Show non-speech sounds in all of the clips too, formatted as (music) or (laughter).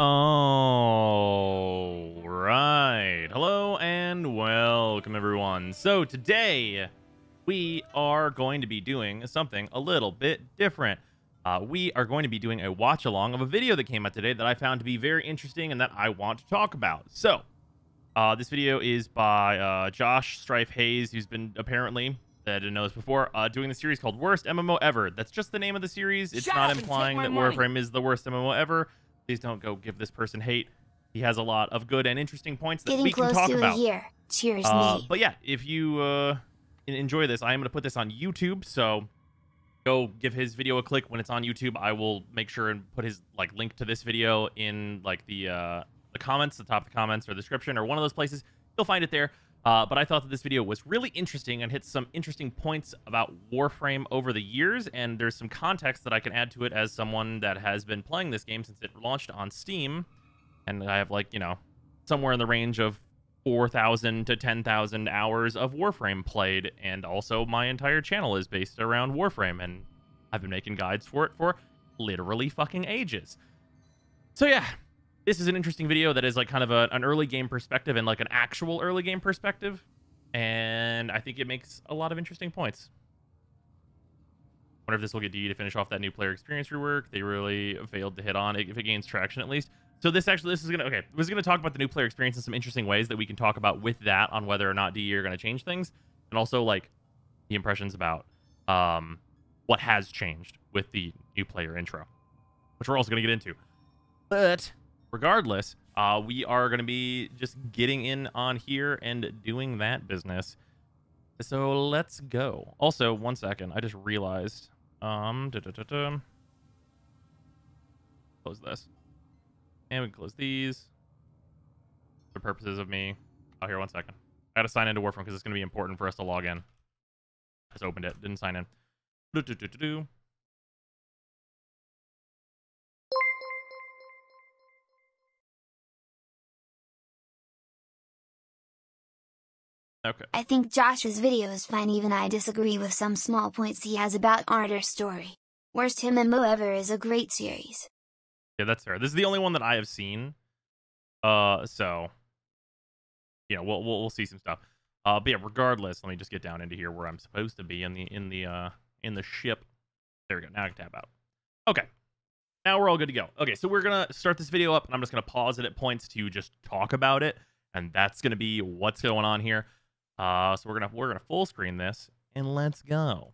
Oh, right. Hello and welcome, everyone. So today we are going to be doing something a little bit different. Uh, we are going to be doing a watch along of a video that came out today that I found to be very interesting and that I want to talk about. So, uh, this video is by uh, Josh Strife Hayes, who's been apparently, I didn't know this before, uh, doing the series called Worst MMO Ever. That's just the name of the series. It's Shut not implying that money. Warframe is the worst MMO ever. Please don't go give this person hate. He has a lot of good and interesting points that Getting we can close talk to about. a year. Cheers, Uh, me. but yeah, if you uh, enjoy this, I am going to put this on YouTube. So go give his video a click when it's on YouTube. I will make sure and put his like link to this video in like the uh, the comments, the top of the comments or description or one of those places. You'll find it there. Uh, but I thought that this video was really interesting and hit some interesting points about Warframe over the years, and there's some context that I can add to it as someone that has been playing this game since it launched on Steam, and I have like you know somewhere in the range of 4,000 to 10,000 hours of Warframe played, and also my entire channel is based around Warframe, and I've been making guides for it for literally fucking ages. So yeah, this is an interesting video that is like kind of a, an early game perspective and like an actual early game perspective, and I think it makes a lot of interesting points. Wonder if this will get DE to finish off that new player experience rework. They really failed to hit on it, if it gains traction at least. So this actually, this is gonna okay. This is gonna talk about the new player experience in some interesting ways that we can talk about with that on whether or not DE are gonna change things, and also like the impressions about um what has changed with the new player intro, which we're also gonna get into. But regardless, uh, we are gonna be just getting in on here and doing that business. So let's go. Also, one second, I just realized. Um, da-da-da-da. close this, and we can close these. For purposes of me, oh here, one second. I gotta sign into Warframe because it's gonna be important for us to log in. Just opened it, didn't sign in. Do-do-do-do-do. Okay. I think Josh's video is fine even I disagree with some small points he has about Ardor story. Worst Him MMO ever is a great series. Yeah, that's fair. This is the only one that I have seen. Uh, so you know, we'll we'll, we'll see some stuff. Uh, but yeah, regardless, let me just get down into here where I'm supposed to be in the in the uh in the ship. There we go. Now I can tap out. Okay. Now we're all good to go. Okay, so we're gonna start this video up, and I'm just gonna pause it at points to just talk about it, and that's gonna be what's going on here. Uh, so we're gonna we're gonna full screen this, and let's go.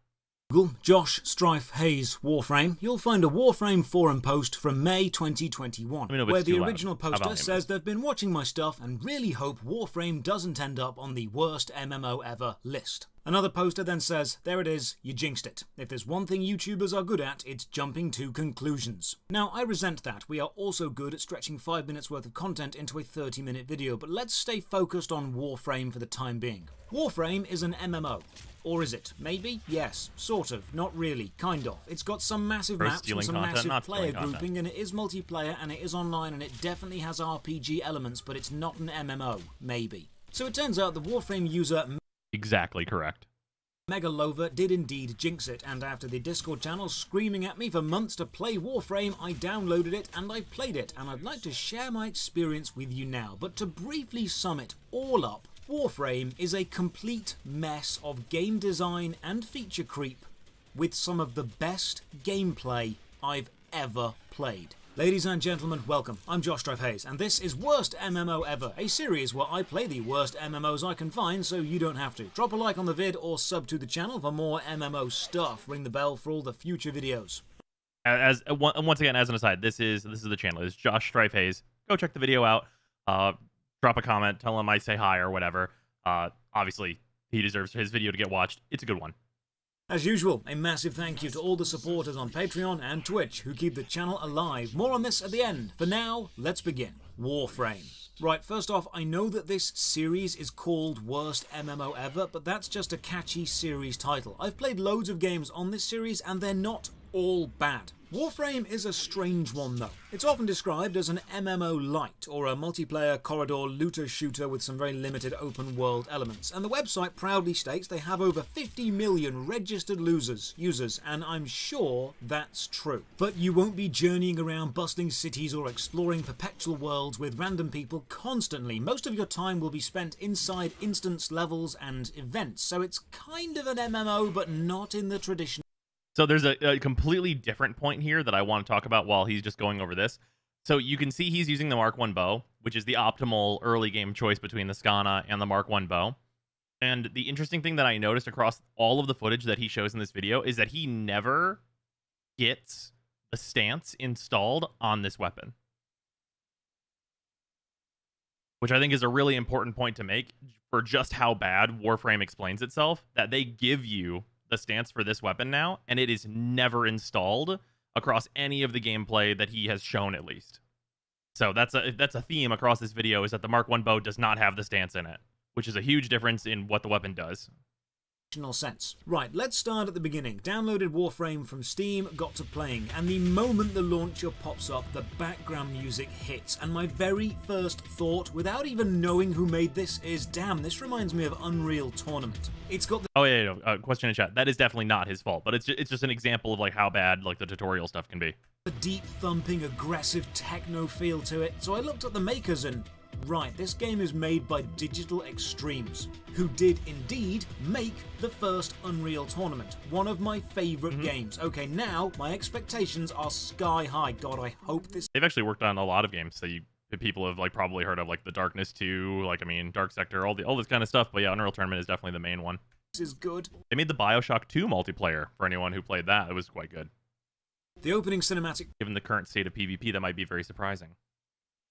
Google Josh Strife Hayes Warframe, you'll find a Warframe forum post from May 2021, Let me know if where the original poster says they've been watching my stuff and really hope Warframe doesn't end up on the worst MMO ever list. Another poster then says, there it is, you jinxed it. If there's one thing YouTubers are good at, it's jumping to conclusions. Now, I resent that. We are also good at stretching 5 minutes worth of content into a 30 minute video, but let's stay focused on Warframe for the time being. Warframe is an MMO. Or is it? Maybe? Yes. Sort of. Not really. Kind of. It's got some massive First maps and some content, massive player stealing content. grouping, and it is multiplayer, and it is online, and it definitely has RPG elements, but it's not an MMO. Maybe. So it turns out the Warframe user Exactly correct. Megalova did indeed jinx it, and after the Discord channel screaming at me for months to play Warframe, I downloaded it and I played it, and I'd like to share my experience with you now. But to briefly sum it all up, Warframe is a complete mess of game design and feature creep with some of the best gameplay I've ever played. Ladies and gentlemen, welcome. I'm Josh Strife Hayes, and this is Worst MMO Ever, a series where I play the worst MMOs I can find so you don't have to. Drop a like on the vid or sub to the channel for more MMO stuff. Ring the bell for all the future videos. as once again as an aside this is this is the channel it's josh strife hayes go check the video out uh drop a comment tell him i say hi or whatever uh obviously he deserves his video to get watched it's a good one As usual, a massive thank you to all the supporters on Patreon and Twitch who keep the channel alive. More on this at the end. For now, let's begin. Warframe. Right, first off, I know that this series is called Worst MMO Ever, but that's just a catchy series title. I've played loads of games on this series and they're not all bad. Warframe is a strange one though. It's often described as an MMO light, or a multiplayer corridor looter shooter with some very limited open world elements, and the website proudly states they have over 50 million registered losers, users, and I'm sure that's true. But you won't be journeying around bustling cities or exploring perpetual worlds with random people constantly. Most of your time will be spent inside instance levels and events, so it's kind of an MMO, but not in the traditional So there's a, a completely different point here that I want to talk about while he's just going over this. So you can see he's using the Mark One bow, which is the optimal early game choice between the Skana and the Mark One bow. And the interesting thing that I noticed across all of the footage that he shows in this video is that he never gets the stance installed on this weapon. Which I think is a really important point to make for just how bad Warframe explains itself. That they give you the stance for this weapon now, and it is never installed across any of the gameplay that he has shown at least. So that's a that's a theme across this video is that the Mark 1 bow does not have the stance in it, which is a huge difference in what the weapon does. Sense. Right, let's start at the beginning. Downloaded Warframe from Steam, got to playing, and the moment the launcher pops up, the background music hits, and my very first thought, without even knowing who made this, is damn, this reminds me of Unreal Tournament. It's got the Oh yeah, yeah, yeah. Uh, question in chat. That is definitely not his fault, but it's just, it's just an example of like how bad like the tutorial stuff can be. a deep thumping, aggressive techno feel to it, so I looked at the makers and. Right, this game is made by Digital Extremes, who did indeed make the first Unreal Tournament, one of my favorite mm-hmm. games. Okay, now my expectations are sky high. God, I hope this They've actually worked on a lot of games that you people have like probably heard of, like the Darkness 2, like I mean Dark Sector, all the all this kind of stuff. But yeah, Unreal Tournament is definitely the main one. This is good. They made the Bioshock 2 multiplayer for anyone who played that. It was quite good. The opening cinematic Given the current state of PvP, that might be very surprising.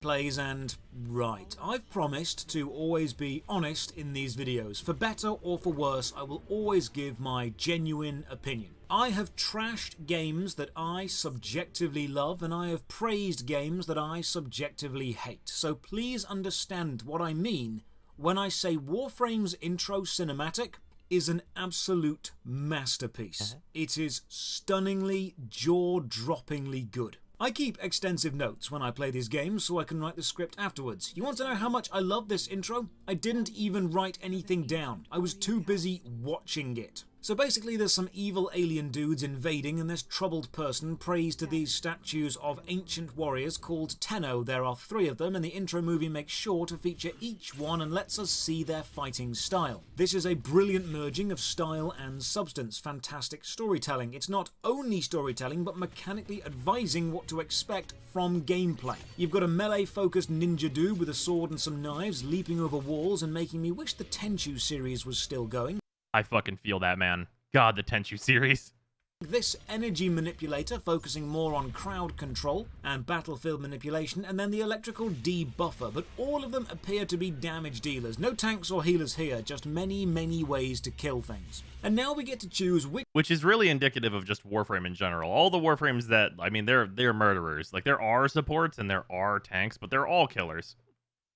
Plays and right. I've promised to always be honest in these videos. For better or for worse, I will always give my genuine opinion. I have trashed games that I subjectively love and I have praised games that I subjectively hate. So please understand what I mean when I say Warframe's intro cinematic is an absolute masterpiece. Uh-huh. It is stunningly, jaw droppingly good. I keep extensive notes when I play these games so I can write the script afterwards. You want to know how much I love this intro? I didn't even write anything down. I was too busy watching it. So basically, there's some evil alien dudes invading, and this troubled person prays to these statues of ancient warriors called Tenno. There are three of them, and the intro movie makes sure to feature each one and lets us see their fighting style. This is a brilliant merging of style and substance. Fantastic storytelling. It's not only storytelling, but mechanically advising what to expect from gameplay. You've got a melee focused ninja dude with a sword and some knives leaping over walls and making me wish the Tenchu series was still going. I fucking feel that, man. God, the Tenchu series. This energy manipulator focusing more on crowd control and battlefield manipulation, and then the electrical debuffer, but all of them appear to be damage dealers. No tanks or healers here, just many, many ways to kill things. And now we get to choose which which is really indicative of just Warframe in general. All the Warframes that I mean, they're they're murderers. Like there are supports and there are tanks, but they're all killers.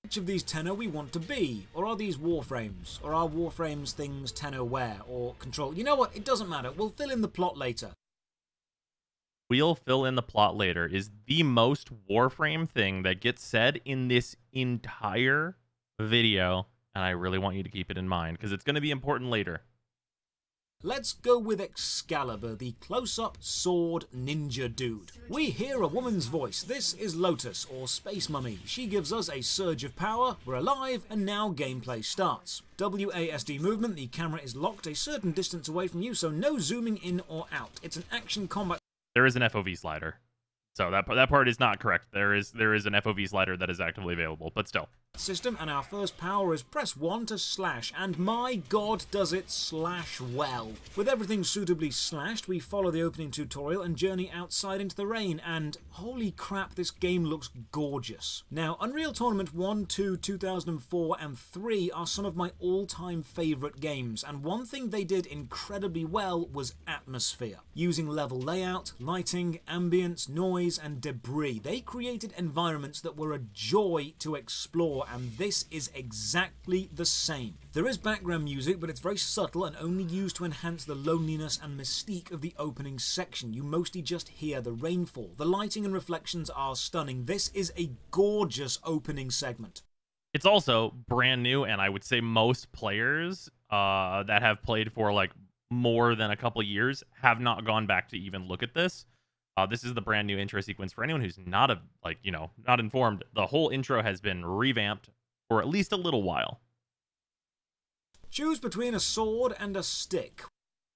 Which of these Tenno we want to be. Or are these Warframes? Or are Warframes things Tenno wear or control? You know what? It doesn't matter. We'll fill in the plot later. We'll fill in the plot later. Is the most Warframe thing that gets said in this entire video, and I really want you to keep it in mind because it's going to be important later. Let's go with Excalibur, the close-up sword ninja dude. We hear a woman's voice. This is Lotus, or Space Mummy. She gives us a surge of power, we're alive, and now gameplay starts. WASD movement, the camera is locked a certain distance away from you, so no zooming in or out. It's an action combat There is an FOV slider, so that that part is not correct. There is there is an FOV slider that is actively available, but still. System, and our first power is press 1 to slash, and my god does it slash well. With everything suitably slashed, we follow the opening tutorial and journey outside into the rain, and holy crap, this game looks gorgeous. Now, Unreal Tournament 1, 2, 2004, and 3 are some of my all-time favourite games, and one thing they did incredibly well was atmosphere. Using level layout, lighting, ambience, noise, and debris, they created environments that were a joy to explore before, and this is exactly the same. There is background music, but it's very subtle and only used to enhance the loneliness and mystique of the opening section. You mostly just hear the rainfall. The lighting and reflections are stunning. This is a gorgeous opening segment. It's also brand new, and I would say most players uh, that have played for like more than a couple years have not gone back to even look at this. Uh, this is the brand new intro sequence for anyone who's not a like you know not informed. The whole intro has been revamped for at least a little while. Choose between a sword and a stick.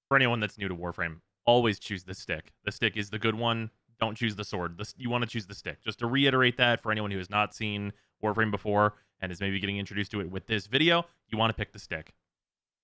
For anyone that's new to Warframe, always choose the stick. The stick is the good one. Don't choose the sword. The, you want to choose the stick. Just to reiterate that for anyone who has not seen Warframe before and is maybe getting introduced to it with this video, you want to pick the stick.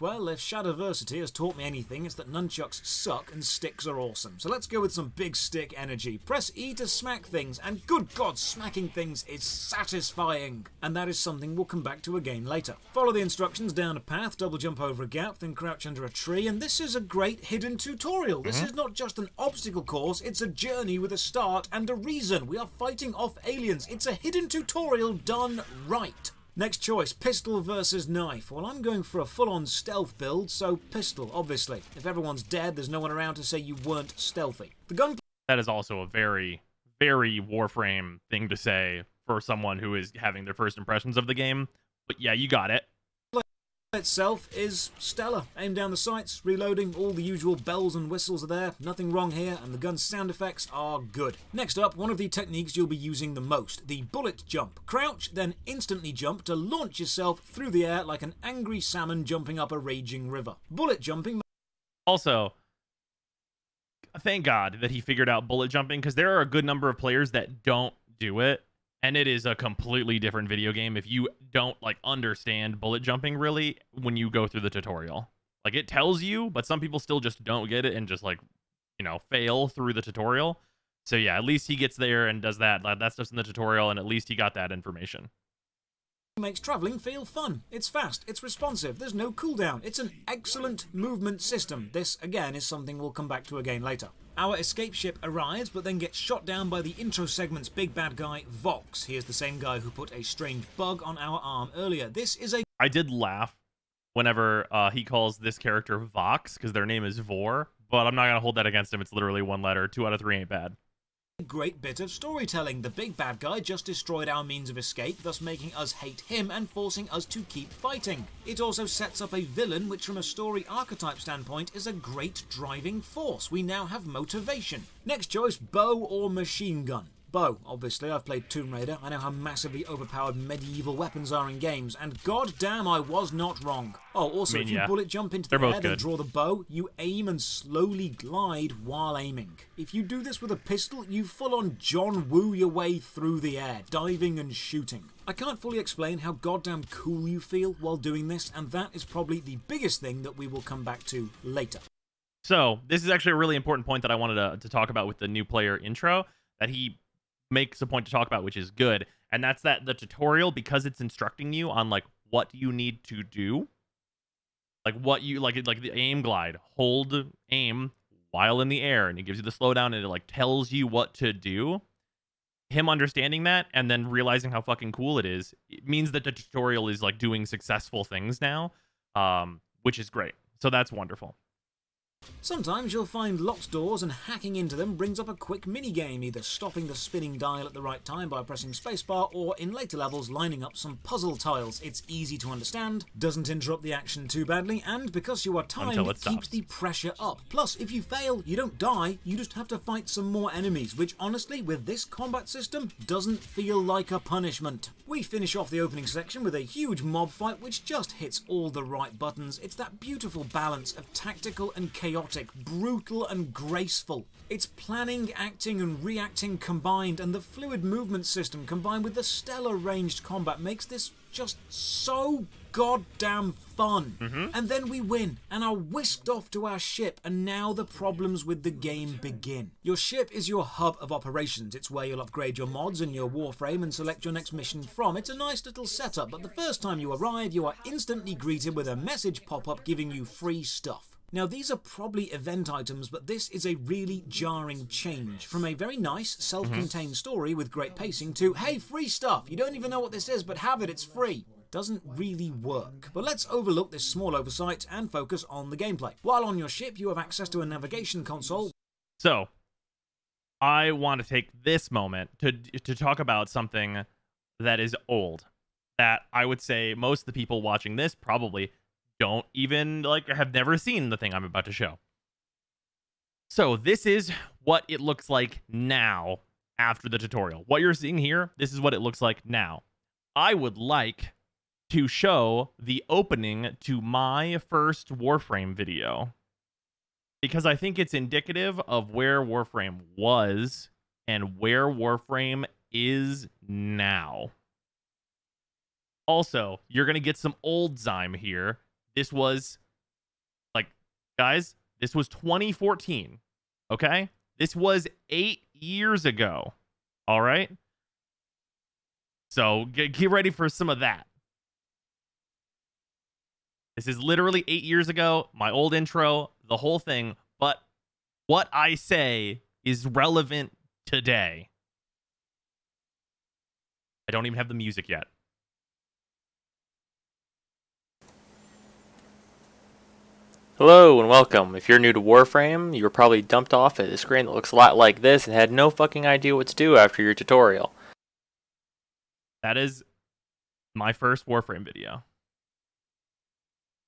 Well, if Shadiversity has taught me anything, it's that nunchucks suck and sticks are awesome. So let's go with some big stick energy. Press E to smack things, and good god, smacking things is satisfying. And that is something we'll come back to again later. Follow the instructions down a path, double jump over a gap, then crouch under a tree, and this is a great hidden tutorial. This mm -hmm. is not just an obstacle course, it's a journey with a start and a reason. We are fighting off aliens. It's a hidden tutorial done right. Next choice, pistol versus knife. Well, I'm going for a full-on stealth build, so pistol, obviously. If everyone's dead, there's no one around to say you weren't stealthy. The gun... That is also a very, very Warframe thing to say for someone who is having their first impressions of the game. But yeah, you got it itself is stellar. Aim down the sights, reloading, all the usual bells and whistles are there, nothing wrong here, and the gun's sound effects are good. Next up, one of the techniques you'll be using the most, the bullet jump. Crouch, then instantly jump to launch yourself through the air like an angry salmon jumping up a raging river. Bullet jumping... Also, thank God that he figured out bullet jumping, because there are a good number of players that don't do it and it is a completely different video game if you don't like understand bullet jumping really when you go through the tutorial like it tells you but some people still just don't get it and just like you know fail through the tutorial so yeah at least he gets there and does that that stuff's in the tutorial and at least he got that information makes travelling feel fun. It's fast, it's responsive, there's no cooldown. It's an excellent movement system. This, again, is something we'll come back to again later. Our escape ship arrives, but then gets shot down by the intro segment's big bad guy, Vox. He is the same guy who put a strange bug on our arm earlier. This is a... I did laugh whenever uh, he calls this character Vox, because their name is Vor, but I'm not going to hold that against him. It's literally one letter. Two out of three ain't bad great bit of storytelling. The big bad guy just destroyed our means of escape, thus making us hate him and forcing us to keep fighting. It also sets up a villain, which from a story archetype standpoint is a great driving force. We now have motivation. Next choice, bow or machine gun. Bow, obviously. I've played Tomb Raider. I know how massively overpowered medieval weapons are in games, and goddamn, I was not wrong. Oh, also, I mean, if you yeah. bullet jump into They're the air and draw the bow, you aim and slowly glide while aiming. If you do this with a pistol, you full on John Woo your way through the air, diving and shooting. I can't fully explain how goddamn cool you feel while doing this, and that is probably the biggest thing that we will come back to later. So, this is actually a really important point that I wanted to, to talk about with the new player intro, that he makes a point to talk about, which is good. And that's that the tutorial, because it's instructing you on like what you need to do, like what you like, like the aim glide, hold aim while in the air, and it gives you the slowdown, and it like tells you what to do. Him understanding that and then realizing how fucking cool it is, it means that the tutorial is like doing successful things now, um, which is great. So that's wonderful. Sometimes you'll find locked doors and hacking into them brings up a quick mini-game, either stopping the spinning dial at the right time by pressing spacebar or in later levels lining up some puzzle tiles. It's easy to understand, doesn't interrupt the action too badly, and because you are timed, it, keeps the pressure up. Plus, if you fail, you don't die, you just have to fight some more enemies, which honestly, with this combat system, doesn't feel like a punishment. We finish off the opening section with a huge mob fight which just hits all the right buttons. It's that beautiful balance of tactical and chaotic chaotic, brutal and graceful. Its planning, acting and reacting combined and the fluid movement system combined with the stellar ranged combat makes this just so goddamn fun. Mm-hmm. And then we win and are whisked off to our ship, and now the problems with the game begin. Your ship is your hub of operations. It's where you'll upgrade your mods and your warframe and select your next mission from. It's a nice little setup, but the first time you arrive, you are instantly greeted with a message pop up giving you free stuff. Now, these are probably event items, but this is a really jarring change from a very nice, self contained story with great pacing to, hey, free stuff, you don't even know what this is, but have it, it's free. Doesn't really work. But let's overlook this small oversight and focus on the gameplay. While on your ship, you have access to a navigation console. So, I want to take this moment to to talk about something that is old that I would say most of the people watching this probably don't even like have never seen the thing I'm about to show. So this is what it looks like now after the tutorial. What you're seeing here, this is what it looks like now. I would like to show the opening to my first Warframe video because I think it's indicative of where Warframe was and where Warframe is now. Also, you're going to get some old Zime here. This was, like, guys, this was 2014. Okay? This was eight years ago. All right? So get, get ready for some of that. This is literally eight years ago. My old intro, the whole thing. But what I say is relevant today. I don't even have the music yet. Hello and welcome. If you're new to Warframe, you were probably dumped off at a screen that looks a lot like this and had no fucking idea what to do after your tutorial. That is my first Warframe video.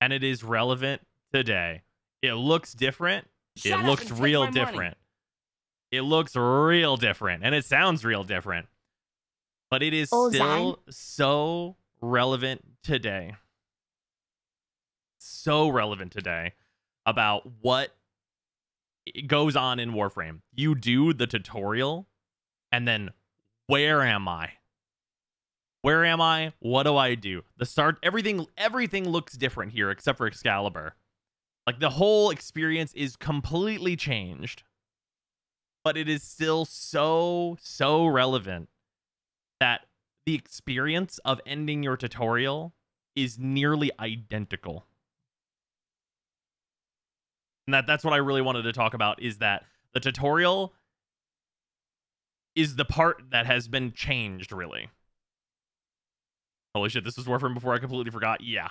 And it is relevant today. It looks different. Shut it looks real my money. different. It looks real different. And it sounds real different. But it is Old still so relevant today. So relevant today about what goes on in Warframe. You do the tutorial, and then where am I? Where am I? What do I do? The start everything everything looks different here except for Excalibur. Like the whole experience is completely changed. But it is still so so relevant that the experience of ending your tutorial is nearly identical. And that that's what I really wanted to talk about is that the tutorial is the part that has been changed really. Holy shit, this was Warframe before I completely forgot. Yeah.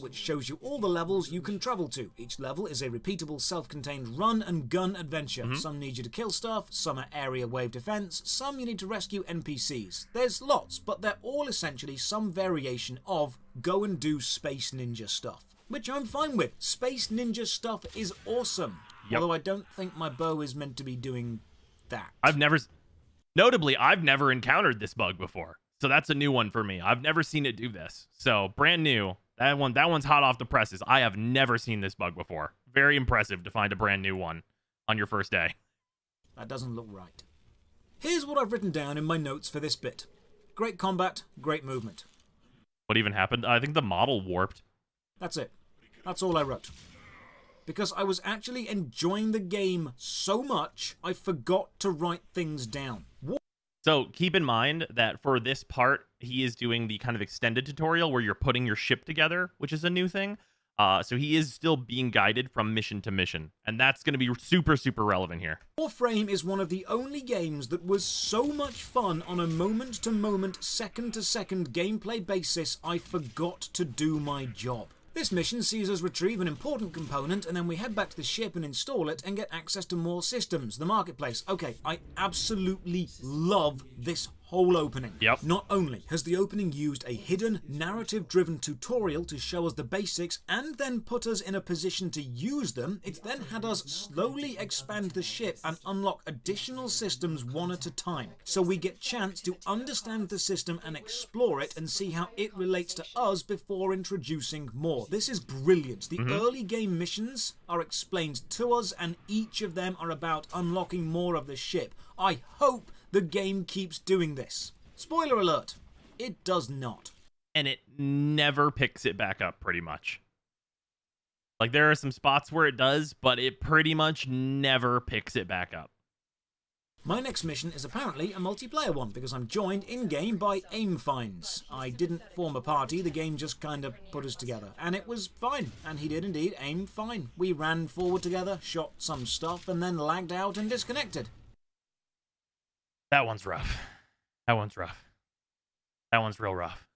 which shows you all the levels you can travel to. Each level is a repeatable self-contained run and gun adventure. Mm-hmm. Some need you to kill stuff, some are area wave defense, some you need to rescue NPCs. There's lots, but they're all essentially some variation of go and do space ninja stuff. Which I'm fine with. Space ninja stuff is awesome. Yep. Although I don't think my bow is meant to be doing that. I've never notably I've never encountered this bug before. So that's a new one for me. I've never seen it do this. So brand new. That one that one's hot off the presses. I have never seen this bug before. Very impressive to find a brand new one on your first day. That doesn't look right. Here's what I've written down in my notes for this bit. Great combat, great movement. What even happened? I think the model warped. That's it. That's all I wrote. Because I was actually enjoying the game so much, I forgot to write things down. What So keep in mind that for this part, he is doing the kind of extended tutorial where you're putting your ship together, which is a new thing. Uh, so he is still being guided from mission to mission, and that's going to be super, super relevant here. Warframe is one of the only games that was so much fun on a moment to moment, second to second gameplay basis, I forgot to do my job. This mission sees us retrieve an important component and then we head back to the ship and install it and get access to more systems, the marketplace. Okay, I absolutely love this whole opening. Yep. Not only has the opening used a hidden, narrative driven tutorial to show us the basics and then put us in a position to use them, it's then had us slowly expand the ship and unlock additional systems one at a time. So we get chance to understand the system and explore it and see how it relates to us before introducing more. This is brilliant. The mm-hmm. early game missions are explained to us and each of them are about unlocking more of the ship. I hope the game keeps doing this. Spoiler alert, it does not. and it never picks it back up pretty much. Like there are some spots where it does, but it pretty much never picks it back up. My next mission is apparently a multiplayer one because I'm joined in game by Aim Finds. I didn't form a party, the game just kind of put us together. And it was fine, and he did indeed aim fine. We ran forward together, shot some stuff, and then lagged out and disconnected. That one's rough. That one's rough. That one's real rough.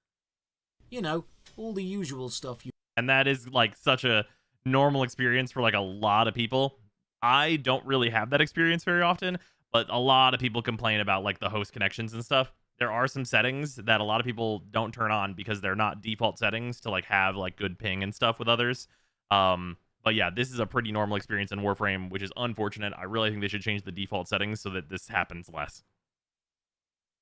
You know, all the usual stuff you. And that is like such a normal experience for like a lot of people. I don't really have that experience very often, but a lot of people complain about like the host connections and stuff. There are some settings that a lot of people don't turn on because they're not default settings to like have like good ping and stuff with others. Um, but yeah, this is a pretty normal experience in Warframe, which is unfortunate. I really think they should change the default settings so that this happens less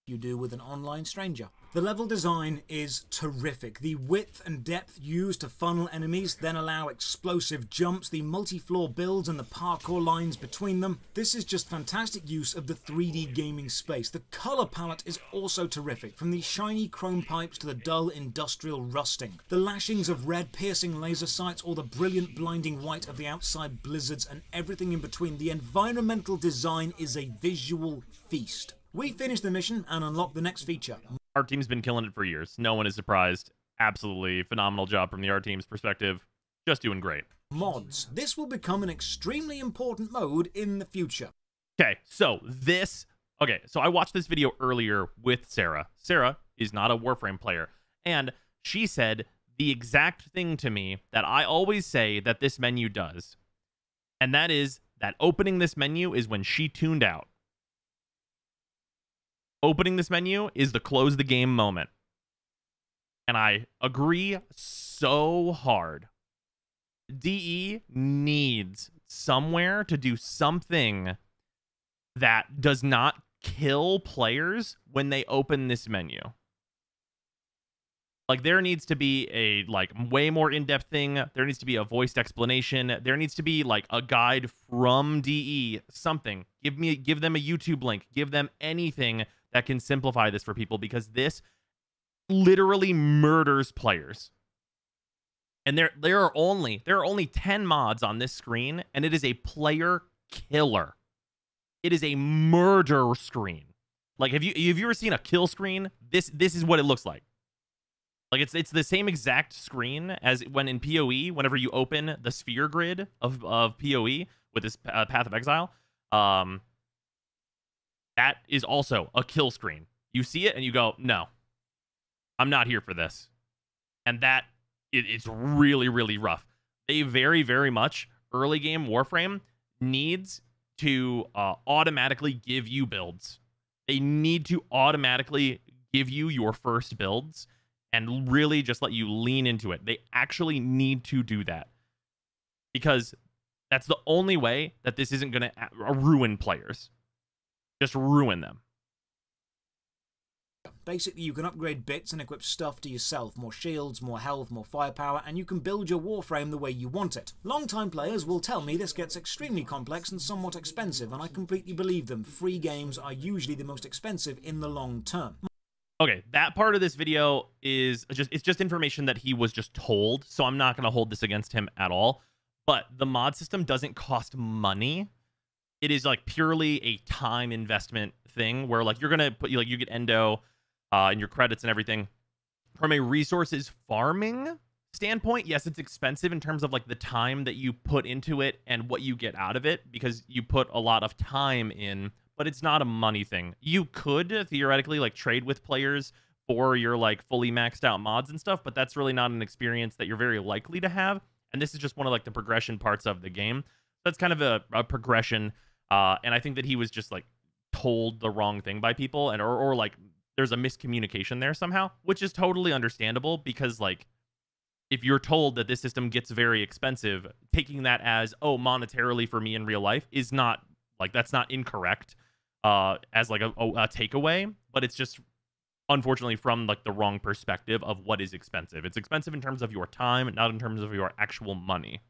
you do with an online stranger. The level design is terrific. The width and depth used to funnel enemies, then allow explosive jumps, the multi-floor builds and the parkour lines between them. This is just fantastic use of the 3D gaming space. The color palette is also terrific, from the shiny chrome pipes to the dull industrial rusting. The lashings of red piercing laser sights or the brilliant blinding white of the outside blizzards and everything in between. The environmental design is a visual feast. We finish the mission and unlock the next feature. Our team's been killing it for years. No one is surprised. Absolutely phenomenal job from the R team's perspective. Just doing great. Mods. This will become an extremely important mode in the future. Okay, so this. Okay, so I watched this video earlier with Sarah. Sarah is not a Warframe player, and she said the exact thing to me that I always say that this menu does. And that is that opening this menu is when she tuned out opening this menu is the close the game moment. And I agree so hard. DE needs somewhere to do something that does not kill players when they open this menu. Like there needs to be a like way more in-depth thing. There needs to be a voiced explanation. There needs to be like a guide from DE, something. Give me give them a YouTube link. Give them anything that can simplify this for people because this literally murders players. And there there are only there are only 10 mods on this screen and it is a player killer. It is a murder screen. Like have you have you ever seen a kill screen? This this is what it looks like. Like it's it's the same exact screen as when in PoE whenever you open the sphere grid of of PoE with this uh, Path of Exile. Um that is also a kill screen. You see it and you go, no, I'm not here for this. And that it, it's really, really rough. They very, very much early game Warframe needs to uh, automatically give you builds. They need to automatically give you your first builds and really just let you lean into it. They actually need to do that because that's the only way that this isn't going to ruin players just ruin them. Basically, you can upgrade bits and equip stuff to yourself, more shields, more health, more firepower, and you can build your warframe the way you want it. Long-time players will tell me this gets extremely complex and somewhat expensive, and I completely believe them. Free games are usually the most expensive in the long term. Okay, that part of this video is just it's just information that he was just told, so I'm not going to hold this against him at all. But the mod system doesn't cost money it is like purely a time investment thing where like you're gonna put you like you get endo uh, and your credits and everything. From a resources farming standpoint yes it's expensive in terms of like the time that you put into it and what you get out of it because you put a lot of time in but it's not a money thing. You could theoretically like trade with players for your like fully maxed out mods and stuff but that's really not an experience that you're very likely to have and this is just one of like the progression parts of the game. That's kind of a, a progression uh, and I think that he was just like told the wrong thing by people, and or or like there's a miscommunication there somehow, which is totally understandable because like if you're told that this system gets very expensive, taking that as oh monetarily for me in real life is not like that's not incorrect uh as like a, a, a takeaway, but it's just unfortunately from like the wrong perspective of what is expensive. It's expensive in terms of your time, not in terms of your actual money.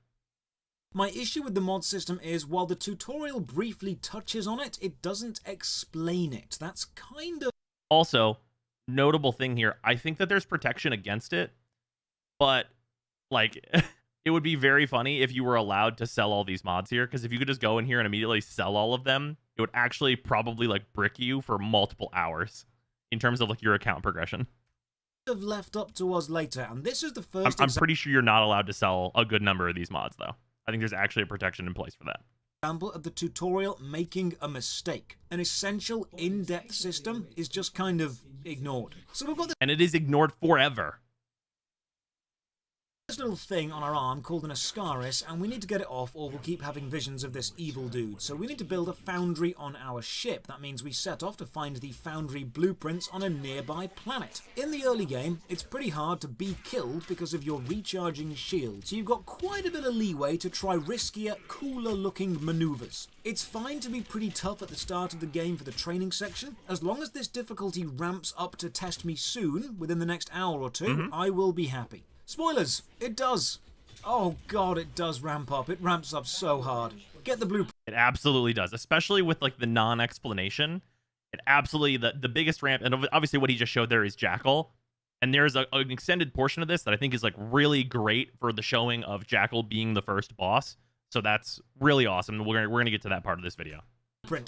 My issue with the mod system is, while the tutorial briefly touches on it, it doesn't explain it. That's kind of... Also, notable thing here, I think that there's protection against it, but, like, (laughs) it would be very funny if you were allowed to sell all these mods here because if you could just go in here and immediately sell all of them it would actually probably like brick you for multiple hours in terms of like your account progression have left up to us later, and this is the i'm, first I'm pretty sure you're not allowed to sell a good number of these mods though i think there's actually a protection in place for that example of the tutorial making a mistake. An essential in-depth system is just kind of ignored. So we've got and it is ignored forever this little thing on our arm called an Ascaris, and we need to get it off or we'll keep having visions of this evil dude. So we need to build a foundry on our ship. That means we set off to find the foundry blueprints on a nearby planet. In the early game, it's pretty hard to be killed because of your recharging shield, so you've got quite a bit of leeway to try riskier, cooler looking maneuvers. It's fine to be pretty tough at the start of the game for the training section. As long as this difficulty ramps up to test me soon, within the next hour or 2 Mhm. I will be happy. Spoilers! It does! Oh god, it does ramp up. It ramps up so hard. Get the blueprint. It absolutely does, especially with like the non-explanation. It absolutely the the biggest ramp, and obviously what he just showed there is Jackal, and there's a, an extended portion of this that I think is like really great for the showing of Jackal being the first boss. So that's really awesome. We're gonna, we're gonna get to that part of this video.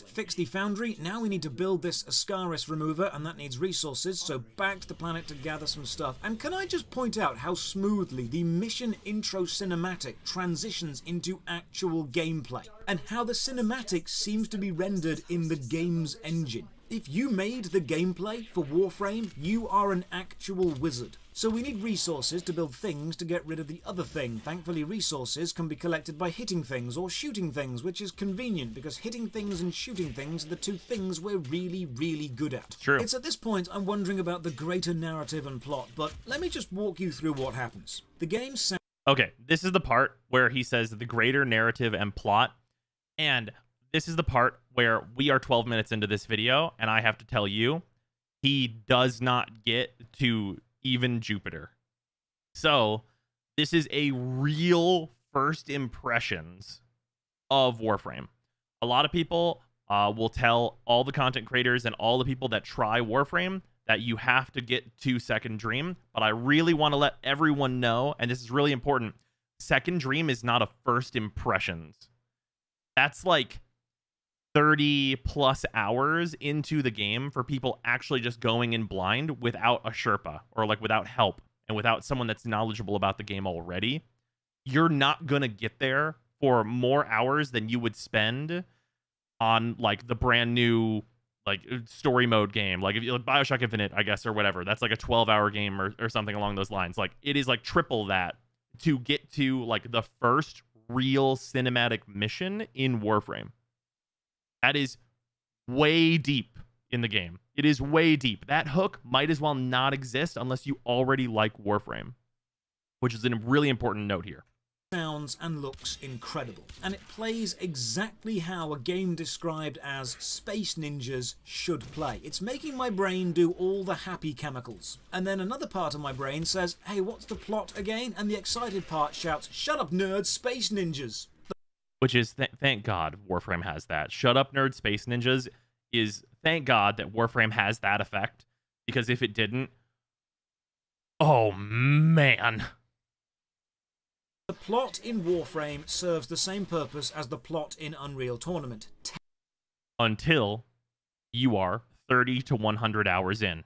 Fix the foundry. Now we need to build this Ascaris remover, and that needs resources, so back to the planet to gather some stuff. And can I just point out how smoothly the mission intro cinematic transitions into actual gameplay, and how the cinematic seems to be rendered in the game's engine? If you made the gameplay for Warframe, you are an actual wizard. So we need resources to build things to get rid of the other thing. Thankfully, resources can be collected by hitting things or shooting things, which is convenient because hitting things and shooting things are the two things we're really, really good at. True. It's at this point I'm wondering about the greater narrative and plot, but let me just walk you through what happens. The game sounds Okay, this is the part where he says the greater narrative and plot. And this is the part where we are 12 minutes into this video, and I have to tell you, he does not get to even Jupiter. So, this is a real first impressions of Warframe. A lot of people uh, will tell all the content creators and all the people that try Warframe that you have to get to Second Dream. But I really want to let everyone know, and this is really important Second Dream is not a first impressions. That's like 30 plus hours into the game for people actually just going in blind without a Sherpa or like without help and without someone that's knowledgeable about the game already. You're not going to get there for more hours than you would spend on like the brand new like story mode game. Like if you like bioshock infinite i guess or whatever. That's like a 12 hour game or, or something along those lines. Like it is like triple that to get to like the first real cinematic mission in warframe that is way deep in the game it is way deep that hook might as well not exist unless you already like warframe which is a really important note here sounds and looks incredible, and it plays exactly how a game described as Space Ninjas should play. It's making my brain do all the happy chemicals. And then another part of my brain says, hey, what's the plot again? And the excited part shouts, shut up nerds, Space Ninjas! Which is th- thank God Warframe has that. Shut up, nerd, space ninjas is thank God that Warframe has that effect because if it didn't, oh man, The plot in Warframe serves the same purpose as the plot in Unreal Tournament. until you are 30 to 100 hours in.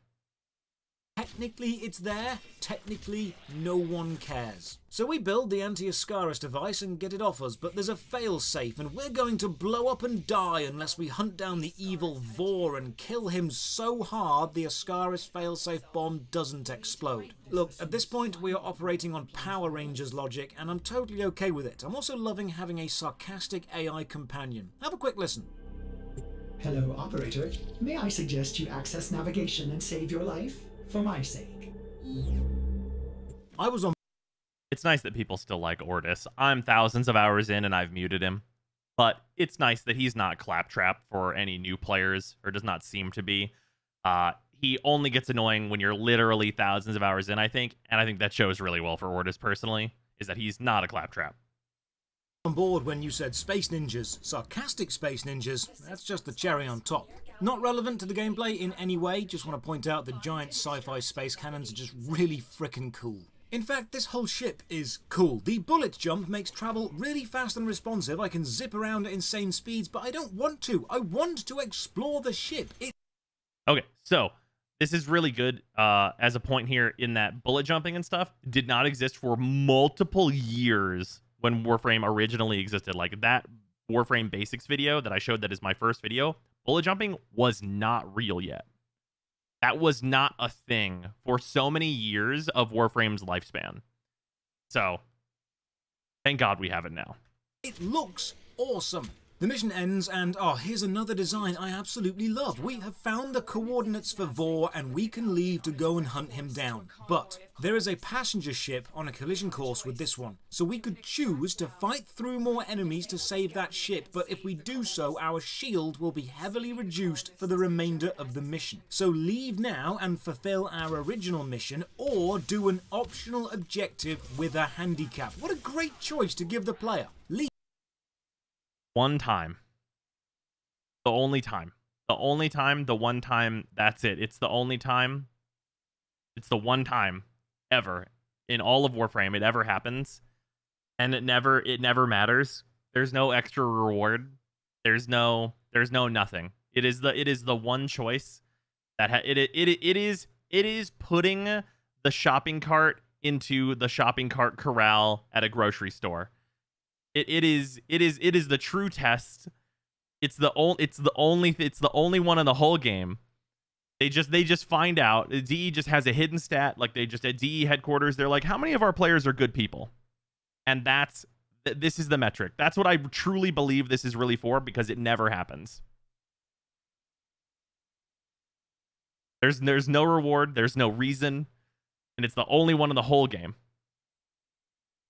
Technically, it's there. Technically, no one cares. So we build the anti-Ascaris device and get it off us, but there's a fail-safe, and we're going to blow up and die unless we hunt down the evil Vor and kill him so hard the Ascaris fail-safe bomb doesn't explode. Look, at this point we are operating on Power Rangers logic, and I'm totally okay with it. I'm also loving having a sarcastic AI companion. Have a quick listen. Hello, operator. May I suggest you access navigation and save your life? For my sake. I was on It's nice that people still like Ordis. I'm thousands of hours in and I've muted him. But it's nice that he's not claptrap for any new players, or does not seem to be. Uh, he only gets annoying when you're literally thousands of hours in, I think. And I think that shows really well for Ordis personally, is that he's not a claptrap. on board when you said Space Ninjas, sarcastic Space Ninjas, that's just the cherry on top. Not relevant to the gameplay in any way, just want to point out the giant sci fi space cannons are just really frickin' cool. In fact, this whole ship is cool. The bullet jump makes travel really fast and responsive. I can zip around at insane speeds, but I don't want to. I want to explore the ship. It Okay, so this is really good uh, as a point here in that bullet jumping and stuff did not exist for multiple years when Warframe originally existed. Like that Warframe basics video that I showed that is my first video, bullet jumping was not real yet. That was not a thing for so many years of Warframe's lifespan. So, thank God we have it now. It looks awesome. The mission ends and, oh, here's another design I absolutely love. We have found the coordinates for Vor and we can leave to go and hunt him down. But there is a passenger ship on a collision course with this one, so we could choose to fight through more enemies to save that ship, but if we do so, our shield will be heavily reduced for the remainder of the mission. So leave now and fulfill our original mission, or do an optional objective with a handicap. What a great choice to give the player. Leave one time. The only time. The only time, the one time, that's it. It's the only time. It's the one time ever in all of Warframe it ever happens. And it never it never matters. There's no extra reward. There's no there's no nothing. It is the it is the one choice that ha- it, it it it is it is putting the shopping cart into the shopping cart corral at a grocery store. It it is it is it is the true test. It's the only it's the only it's the only one in the whole game. They just they just find out. Uh, DE just has a hidden stat. Like they just at DE headquarters, they're like, how many of our players are good people? And that's this is the metric. That's what I truly believe this is really for because it never happens. There's there's no reward. There's no reason, and it's the only one in the whole game.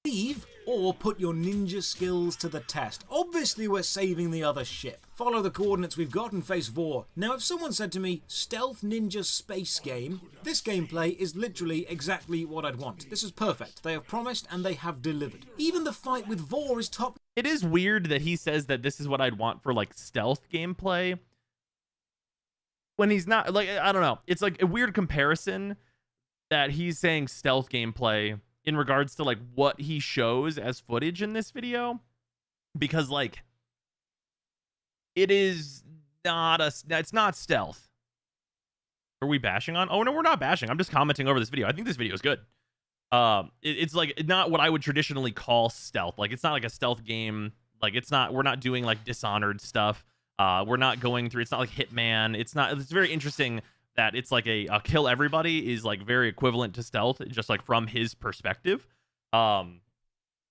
leave or put your ninja skills to the test. Obviously, we're saving the other ship. Follow the coordinates we've got and face Vor. Now, if someone said to me, Stealth Ninja Space Game, this gameplay is literally exactly what I'd want. This is perfect. They have promised and they have delivered. Even the fight with Vor is top It is weird that he says that this is what I'd want for like stealth gameplay. When he's not like I don't know. It's like a weird comparison that he's saying stealth gameplay in regards to like what he shows as footage in this video because like it is not a it's not stealth. Are we bashing on oh no we're not bashing. I'm just commenting over this video. I think this video is good. Um it, it's like not what i would traditionally call stealth. Like it's not like a stealth game. Like it's not we're not doing like dishonored stuff. Uh we're not going through it's not like hitman. It's not it's very interesting that it's like a, a kill everybody is like very equivalent to stealth just like from his perspective. Um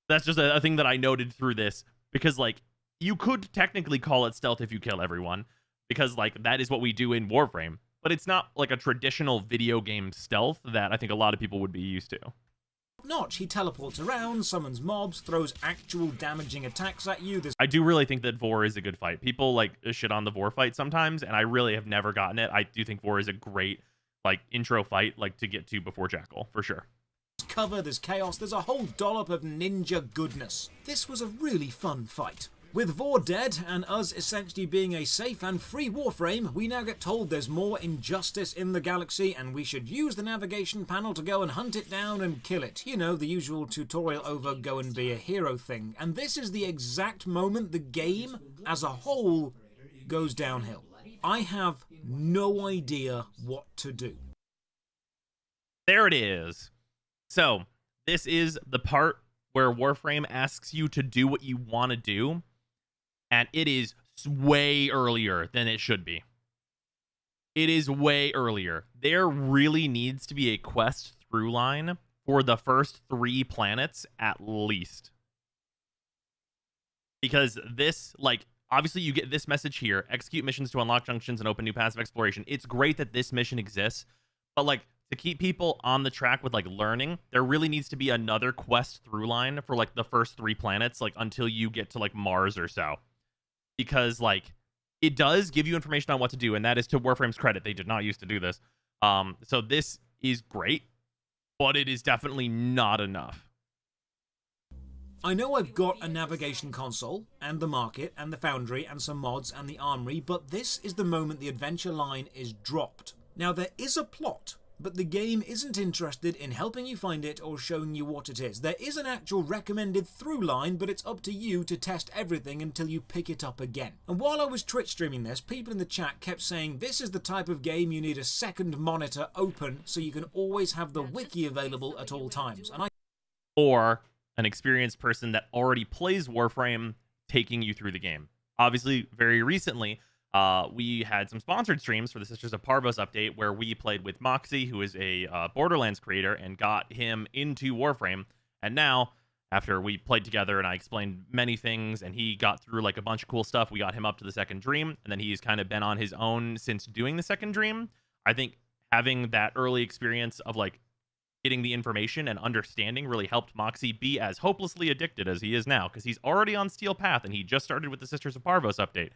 that's just a, a thing that i noted through this because like you could technically call it stealth if you kill everyone because like that is what we do in warframe but it's not like a traditional video game stealth that i think a lot of people would be used to notch. He teleports around, summons mobs, throws actual damaging attacks at you. There's I do really think that Vor is a good fight. People like shit on the Vor fight sometimes, and I really have never gotten it. I do think Vor is a great like intro fight, like to get to before Jackal for sure. cover, there's chaos, there's a whole dollop of ninja goodness. This was a really fun fight. With Vor dead and us essentially being a safe and free Warframe, we now get told there's more injustice in the galaxy and we should use the navigation panel to go and hunt it down and kill it. You know, the usual tutorial over go and be a hero thing. And this is the exact moment the game as a whole goes downhill. I have no idea what to do. There it is. So, this is the part where Warframe asks you to do what you want to do, and it is way earlier than it should be. It is way earlier. There really needs to be a quest through line for the first three planets at least. Because this, like, obviously you get this message here execute missions to unlock junctions and open new paths of exploration. It's great that this mission exists, but like, to keep people on the track with like learning, there really needs to be another quest through line for like the first three planets, like until you get to like Mars or so. Because like it does give you information on what to do, and that is to Warframe's credit. They did not used to do this. Um, so this is great, but it is definitely not enough. I know I've got a navigation console, and the market, and the foundry, and some mods, and the armory, but this is the moment the adventure line is dropped. Now, there is a plot, but the game isn't interested in helping you find it or showing you what it is. There is an actual recommended through line, but it's up to you to test everything until you pick it up again. And while I was Twitch streaming this, people in the chat kept saying this is the type of game you need a second monitor open so you can always have the wiki available at all times. And I or an experienced person that already plays Warframe taking you through the game. Obviously, very recently, uh, we had some sponsored streams for the Sisters of Parvos update where we played with Moxie, who is a uh, Borderlands creator, and got him into Warframe. And now, after we played together and I explained many things, and he got through like a bunch of cool stuff, we got him up to the second dream, and then he's kind of been on his own since doing the second dream. I think having that early experience of like getting the information and understanding really helped Moxie be as hopelessly addicted as he is now because he's already on Steel Path and he just started with the Sisters of Parvos update.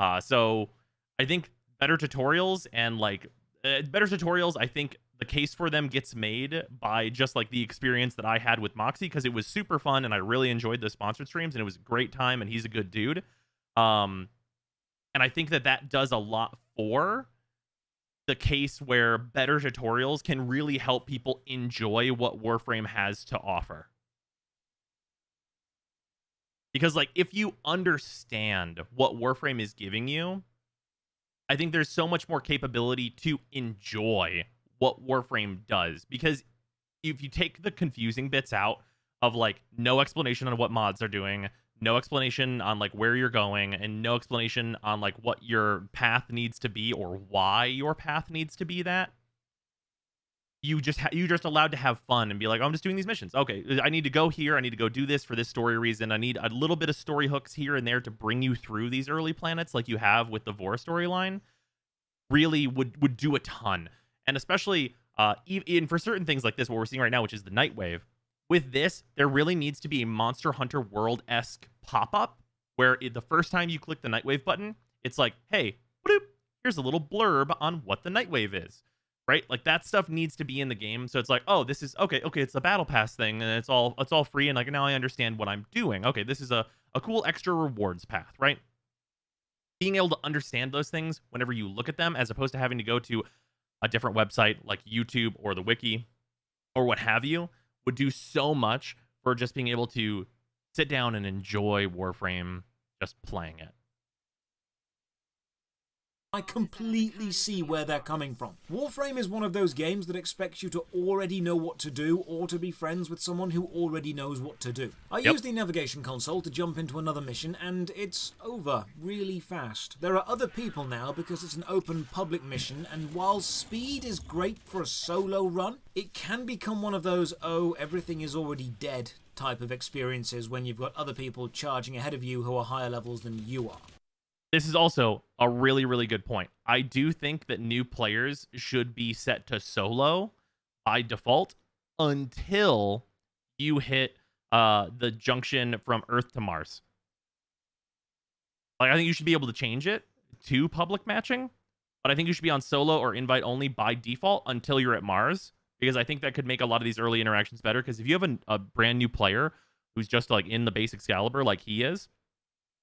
Uh, so I think better tutorials and like uh, better tutorials, I think the case for them gets made by just like the experience that I had with Moxie because it was super fun and I really enjoyed the sponsored streams and it was a great time and he's a good dude. Um, and I think that that does a lot for the case where better tutorials can really help people enjoy what Warframe has to offer. Because like if you understand what Warframe is giving you, I think there's so much more capability to enjoy what Warframe does. Because if you take the confusing bits out of like no explanation on what mods are doing, no explanation on like where you're going and no explanation on like what your path needs to be or why your path needs to be that you just ha- you just allowed to have fun and be like oh, i'm just doing these missions okay i need to go here i need to go do this for this story reason i need a little bit of story hooks here and there to bring you through these early planets like you have with the vor storyline really would would do a ton and especially uh even for certain things like this what we're seeing right now which is the nightwave with this, there really needs to be a Monster Hunter World esque pop up where it, the first time you click the Nightwave button, it's like, hey, here's a little blurb on what the Nightwave is. Right? Like that stuff needs to be in the game. So it's like, oh, this is okay, okay, it's the battle pass thing, and it's all it's all free, and like now I understand what I'm doing. Okay, this is a, a cool extra rewards path, right? Being able to understand those things whenever you look at them, as opposed to having to go to a different website like YouTube or the wiki or what have you, would do so much for just being able to sit down and enjoy Warframe just playing it. I completely see where they're coming from. Warframe is one of those games that expects you to already know what to do or to be friends with someone who already knows what to do. I yep. use the navigation console to jump into another mission and it's over really fast. There are other people now because it's an open public mission and while speed is great for a solo run, it can become one of those oh everything is already dead type of experiences when you've got other people charging ahead of you who are higher levels than you are. This is also a really, really good point. I do think that new players should be set to solo by default until you hit uh, the junction from Earth to Mars. Like, I think you should be able to change it to public matching, but I think you should be on solo or invite only by default until you're at Mars, because I think that could make a lot of these early interactions better. Because if you have a, a brand new player who's just like in the base Excalibur, like he is,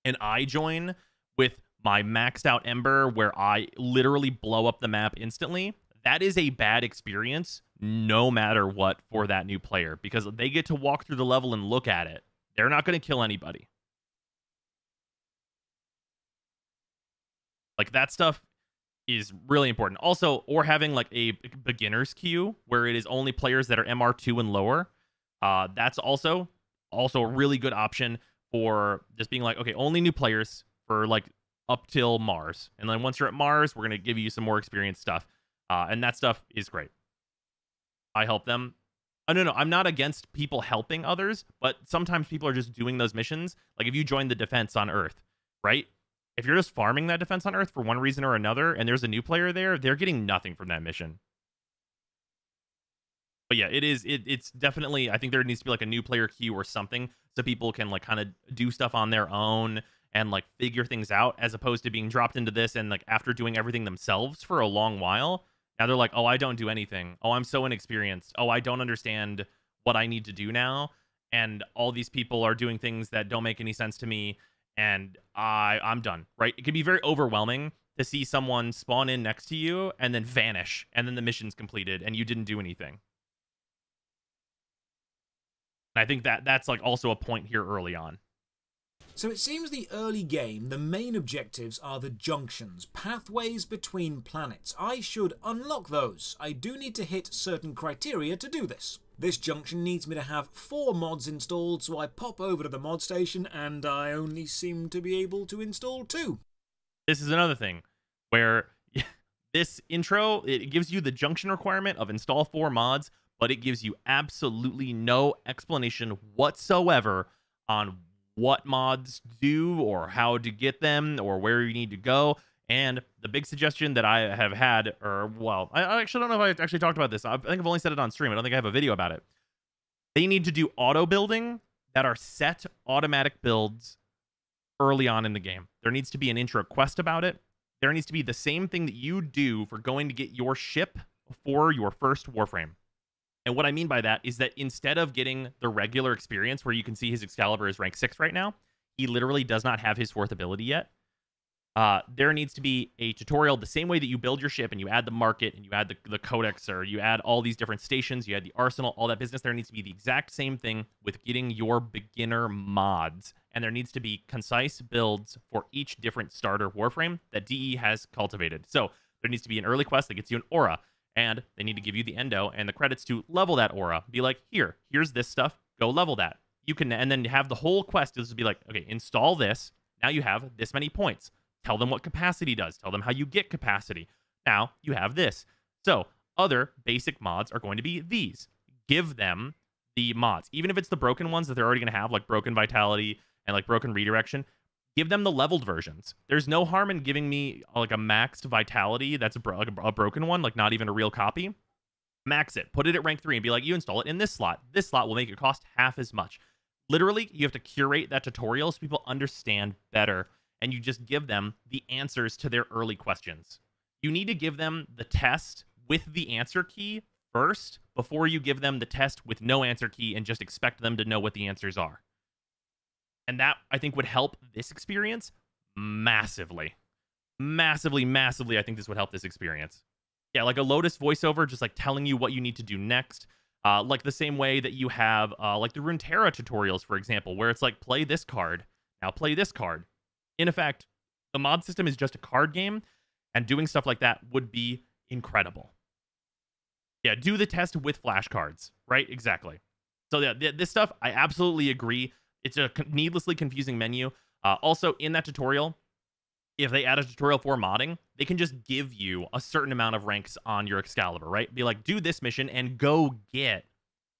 and I join with my maxed out Ember where I literally blow up the map instantly, that is a bad experience no matter what for that new player because they get to walk through the level and look at it. They're not going to kill anybody. Like that stuff is really important. Also, or having like a beginner's queue where it is only players that are MR2 and lower. Uh, that's also also a really good option for just being like, okay, only new players for like up till Mars. And then once you're at Mars, we're going to give you some more experience stuff. Uh, and that stuff is great. I help them. Oh, no, no, I'm not against people helping others, but sometimes people are just doing those missions. Like if you join the defense on Earth, right? If you're just farming that defense on Earth for one reason or another, and there's a new player there, they're getting nothing from that mission. But yeah, it is. It, it's definitely. I think there needs to be like a new player queue or something so people can like kind of do stuff on their own and like figure things out as opposed to being dropped into this and like after doing everything themselves for a long while now they're like oh i don't do anything oh i'm so inexperienced oh i don't understand what i need to do now and all these people are doing things that don't make any sense to me and i i'm done right it can be very overwhelming to see someone spawn in next to you and then vanish, and then the mission's completed and you didn't do anything. And I think that that's like also a point here early on. So it seems the early game, the main objectives are the junctions, pathways between planets. I should unlock those. I do need to hit certain criteria to do this. This junction needs me to have four mods installed, so I pop over to the mod station and I only seem to be able to install two. This is another thing where (laughs) this intro it gives you the junction requirement of install four mods, but it gives you absolutely no explanation whatsoever on what mods do or how to get them or where you need to go. And the big suggestion that I have had, or well, I actually don't know if I actually talked about this. I think I've only said it on stream. I don't think I have a video about it. They need to do auto building that are set automatic builds early on in the game. There needs to be an intro quest about it. There needs to be the same thing that you do for going to get your ship for your first Warframe. And what I mean by that is that instead of getting the regular experience where you can see his Excalibur is rank six right now, he literally does not have his fourth ability yet. Uh, there needs to be a tutorial the same way that you build your ship and you add the market and you add the, the codex or you add all these different stations, you add the arsenal, all that business. There needs to be the exact same thing with getting your beginner mods. And there needs to be concise builds for each different starter warframe that DE has cultivated. So there needs to be an early quest that gets you an aura and they need to give you the endo and the credits to level that aura. Be like, here, here's this stuff, go level that. You can, and then have the whole quest is to be like, okay, install this. Now you have this many points. Tell them what capacity does. Tell them how you get capacity. Now you have this. So other basic mods are going to be these. Give them the mods, even if it's the broken ones that they're already going to have, like broken vitality and like broken redirection give them the leveled versions. There's no harm in giving me like a maxed vitality that's a, bro- a broken one, like not even a real copy. Max it, put it at rank three, and be like, you install it in this slot. This slot will make it cost half as much. Literally, you have to curate that tutorial so people understand better, and you just give them the answers to their early questions. You need to give them the test with the answer key first before you give them the test with no answer key and just expect them to know what the answers are. And that I think would help this experience massively. Massively, massively, I think this would help this experience. Yeah, like a Lotus voiceover, just like telling you what you need to do next. Uh, like the same way that you have uh, like the Runeterra tutorials, for example, where it's like play this card, now play this card. In effect, the mod system is just a card game, and doing stuff like that would be incredible. Yeah, do the test with flashcards, right? Exactly. So yeah, th- this stuff I absolutely agree. It's a needlessly confusing menu. Uh, also, in that tutorial, if they add a tutorial for modding, they can just give you a certain amount of ranks on your Excalibur, right? Be like, do this mission and go get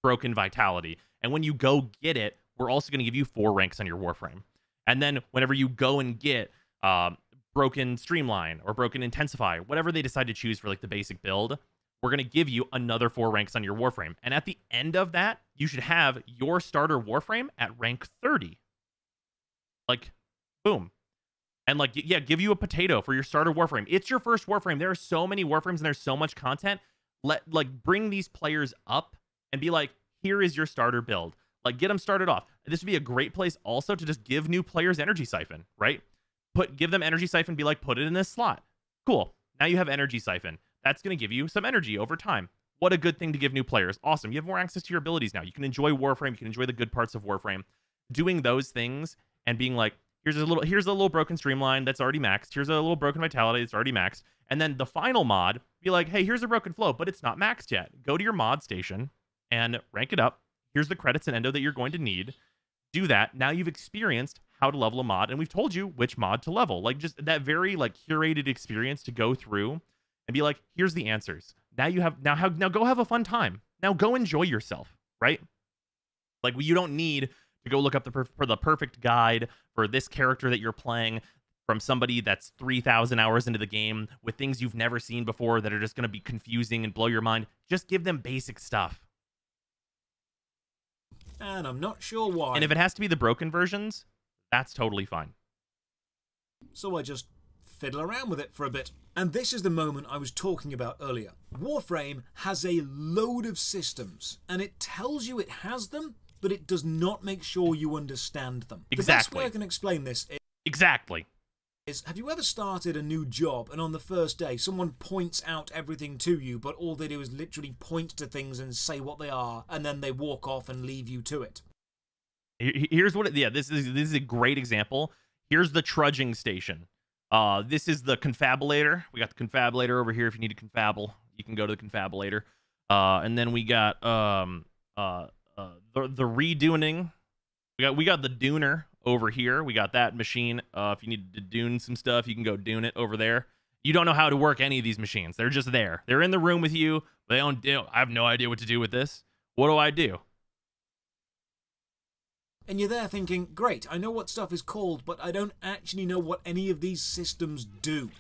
Broken Vitality. And when you go get it, we're also going to give you four ranks on your Warframe. And then whenever you go and get uh, Broken Streamline or Broken Intensify, whatever they decide to choose for like the basic build, we're going to give you another four ranks on your Warframe. And at the end of that, you should have your starter Warframe at rank 30. Like, boom. And like, yeah, give you a potato for your starter Warframe. It's your first Warframe. There are so many Warframes and there's so much content. Let like bring these players up and be like, here is your starter build. Like, get them started off. This would be a great place also to just give new players Energy Siphon, right? Put give them Energy Siphon, be like, put it in this slot. Cool. Now you have Energy Siphon that's going to give you some energy over time. What a good thing to give new players. Awesome. You have more access to your abilities now. You can enjoy Warframe. You can enjoy the good parts of Warframe. Doing those things and being like, here's a little here's a little broken streamline that's already maxed. Here's a little broken vitality that's already maxed. And then the final mod, be like, hey, here's a broken flow, but it's not maxed yet. Go to your mod station and rank it up. Here's the credits and endo that you're going to need. Do that. Now you've experienced how to level a mod, and we've told you which mod to level. Like just that very like curated experience to go through and be like, here's the answers. Now you have now have now go have a fun time. Now go enjoy yourself, right? Like you don't need to go look up the per- for the perfect guide for this character that you're playing from somebody that's 3000 hours into the game with things you've never seen before that are just going to be confusing and blow your mind. Just give them basic stuff. And I'm not sure why. And if it has to be the broken versions, that's totally fine. So I just fiddle around with it for a bit. And this is the moment I was talking about earlier. Warframe has a load of systems, and it tells you it has them, but it does not make sure you understand them. Exactly. The best way I can explain this is exactly. is have you ever started a new job and on the first day someone points out everything to you but all they do is literally point to things and say what they are and then they walk off and leave you to it here's what it, yeah this is this is a great example here's the trudging station uh this is the confabulator we got the confabulator over here if you need to confabble you can go to the confabulator uh and then we got um uh, uh the, the redoing we got we got the duner over here. We got that machine. Uh, if you need to dune some stuff, you can go dune it over there. You don't know how to work any of these machines. They're just there. They're in the room with you. They don't, they don't. I have no idea what to do with this. What do I do? And you're there thinking, great, I know what stuff is called, but I don't actually know what any of these systems do.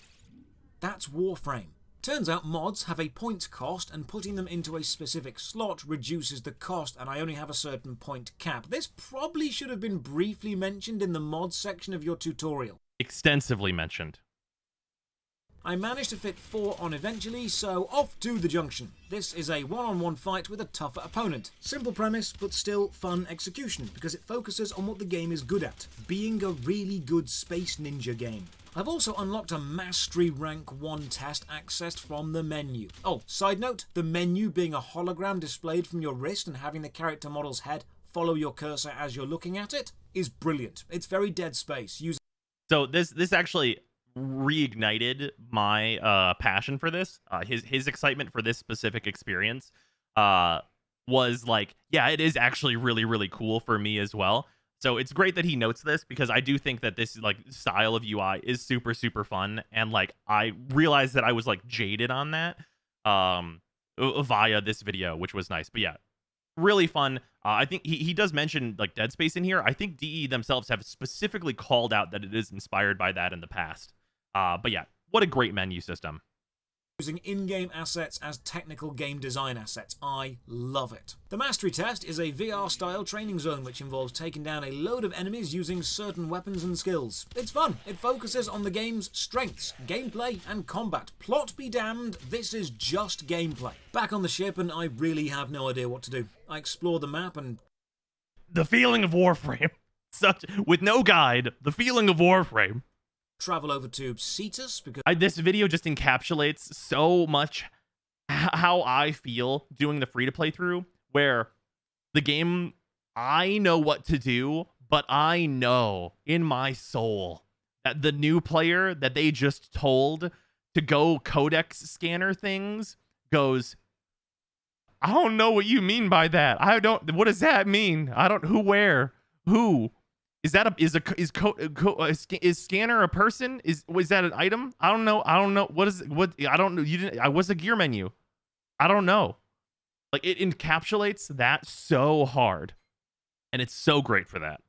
That's Warframe. Turns out mods have a point cost and putting them into a specific slot reduces the cost and I only have a certain point cap. This probably should have been briefly mentioned in the mods section of your tutorial. Extensively mentioned. I managed to fit four on eventually, so off to the junction. This is a one-on-one -on -one fight with a tougher opponent. Simple premise, but still fun execution, because it focuses on what the game is good at, being a really good Space Ninja game. I've also unlocked a Mastery Rank 1 test accessed from the menu. Oh, side note, the menu being a hologram displayed from your wrist and having the character model's head follow your cursor as you're looking at it is brilliant. It's very Dead Space. Using so this this actually reignited my uh, passion for this. Uh, his his excitement for this specific experience uh, was like, yeah, it is actually really really cool for me as well. So it's great that he notes this because I do think that this like style of UI is super super fun and like I realized that I was like jaded on that um via this video, which was nice. But yeah, really fun. Uh, I think he, he does mention like Dead Space in here. I think DE themselves have specifically called out that it is inspired by that in the past. Uh, but yeah, what a great menu system using in-game assets as technical game design assets. I love it. The Mastery Test is a VR-style training zone which involves taking down a load of enemies using certain weapons and skills. It's fun. It focuses on the game's strengths, gameplay, and combat. Plot be damned, this is just gameplay. Back on the ship and I really have no idea what to do. I explore the map and... The feeling of Warframe. (laughs) Such with no guide, the feeling of Warframe travel over to Cetus because I, this video just encapsulates so much how I feel doing the free to play through where the game I know what to do, but I know in my soul that the new player that they just told to go codex scanner things goes I don't know what you mean by that. I don't what does that mean? I don't who where who is that a is a is co, co, uh, is scanner a person? Is was that an item? I don't know. I don't know. What is what? I don't know. You didn't. I was a gear menu. I don't know. Like it encapsulates that so hard, and it's so great for that.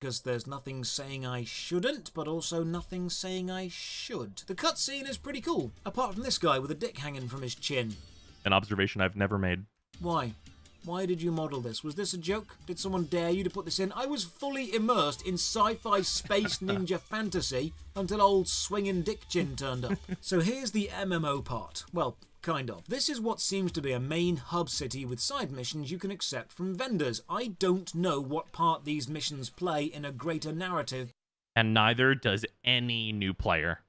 Because there's nothing saying I shouldn't, but also nothing saying I should. The cutscene is pretty cool, apart from this guy with a dick hanging from his chin. An observation I've never made. Why? Why did you model this? Was this a joke? Did someone dare you to put this in? I was fully immersed in sci-fi space (laughs) ninja fantasy until old swinging Dick Chin turned up. (laughs) so here's the MMO part. Well, kind of. This is what seems to be a main hub city with side missions you can accept from vendors. I don't know what part these missions play in a greater narrative. And neither does any new player.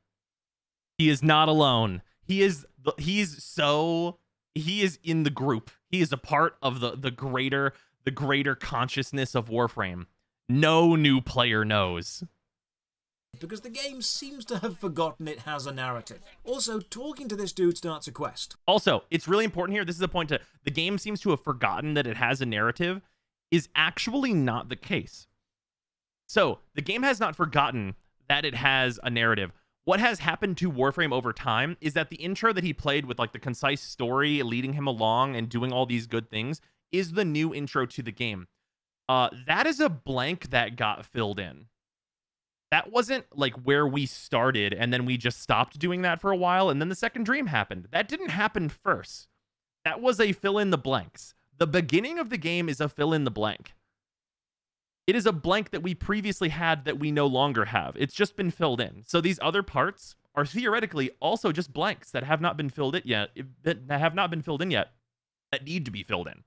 He is not alone. He is he's so he is in the group. He is a part of the the greater the greater consciousness of Warframe. No new player knows. Because the game seems to have forgotten it has a narrative. Also, talking to this dude starts a quest. Also, it's really important here. This is a point to the game seems to have forgotten that it has a narrative is actually not the case. So, the game has not forgotten that it has a narrative what has happened to Warframe over time is that the intro that he played with like the concise story leading him along and doing all these good things is the new intro to the game. Uh, that is a blank that got filled in. That wasn't like where we started and then we just stopped doing that for a while and then the second dream happened. That didn't happen first. That was a fill in the blanks. The beginning of the game is a fill in the blank. It is a blank that we previously had that we no longer have. It's just been filled in. So these other parts are theoretically also just blanks that have not been filled in yet, that have not been filled in yet, that need to be filled in.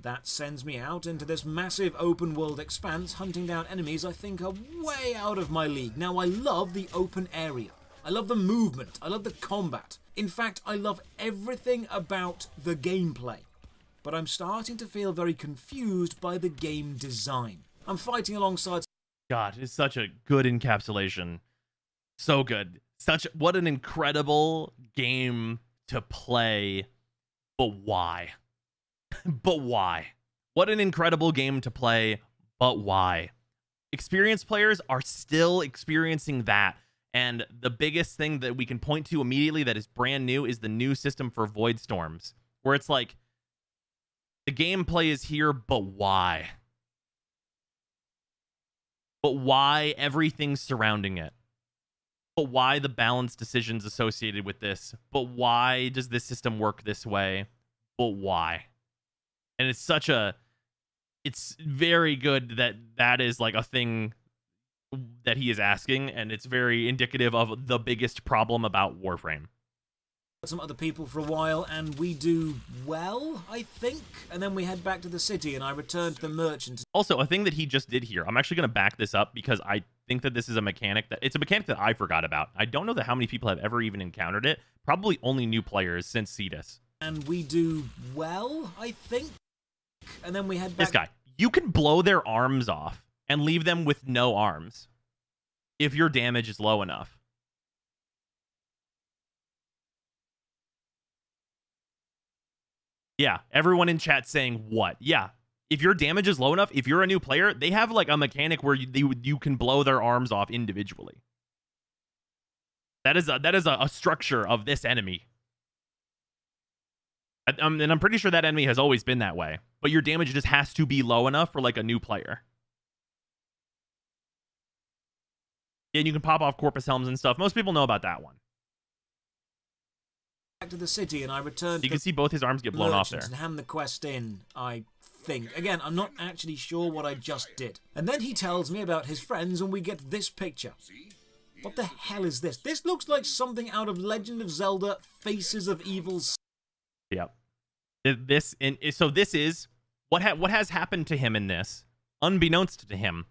That sends me out into this massive open world expanse, hunting down enemies I think are way out of my league. Now, I love the open area. I love the movement. I love the combat. In fact, I love everything about the gameplay. But I'm starting to feel very confused by the game design. I'm fighting alongside God, it's such a good encapsulation. So good. Such what an incredible game to play. But why? (laughs) but why? What an incredible game to play, but why? Experienced players are still experiencing that. And the biggest thing that we can point to immediately that is brand new is the new system for Void Storms, where it's like the gameplay is here, but why? But why everything surrounding it? But why the balance decisions associated with this? But why does this system work this way? But why? And it's such a it's very good that that is like a thing that he is asking and it's very indicative of the biggest problem about Warframe some other people for a while and we do well, I think. And then we head back to the city and I return to the merchant. Also, a thing that he just did here, I'm actually going to back this up because I think that this is a mechanic that it's a mechanic that I forgot about. I don't know that how many people have ever even encountered it. Probably only new players since Cetus. And we do well, I think. And then we head back. This guy, you can blow their arms off and leave them with no arms if your damage is low enough. Yeah, everyone in chat saying what? Yeah, if your damage is low enough, if you're a new player, they have like a mechanic where you you, you can blow their arms off individually. That is a, that is a, a structure of this enemy. I, um, and I'm pretty sure that enemy has always been that way. But your damage just has to be low enough for like a new player. And you can pop off corpus helms and stuff. Most people know about that one back to the city and I returned. You can see both his arms get blown off there. And hand the quest in. I think. Again, I'm not actually sure what I just did. And then he tells me about his friends, and we get this picture. What the hell is this? This looks like something out of Legend of Zelda: Faces of Evil. Yep. This and so this is what ha- what has happened to him in this, unbeknownst to him,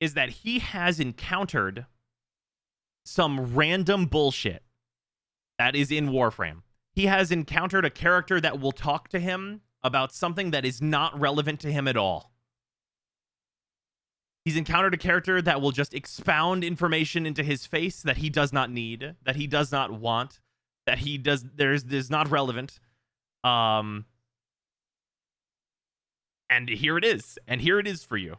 is that he has encountered some random bullshit that is in Warframe he has encountered a character that will talk to him about something that is not relevant to him at all. He's encountered a character that will just expound information into his face that he does not need, that he does not want, that he does there's there's not relevant. Um and here it is. And here it is for you.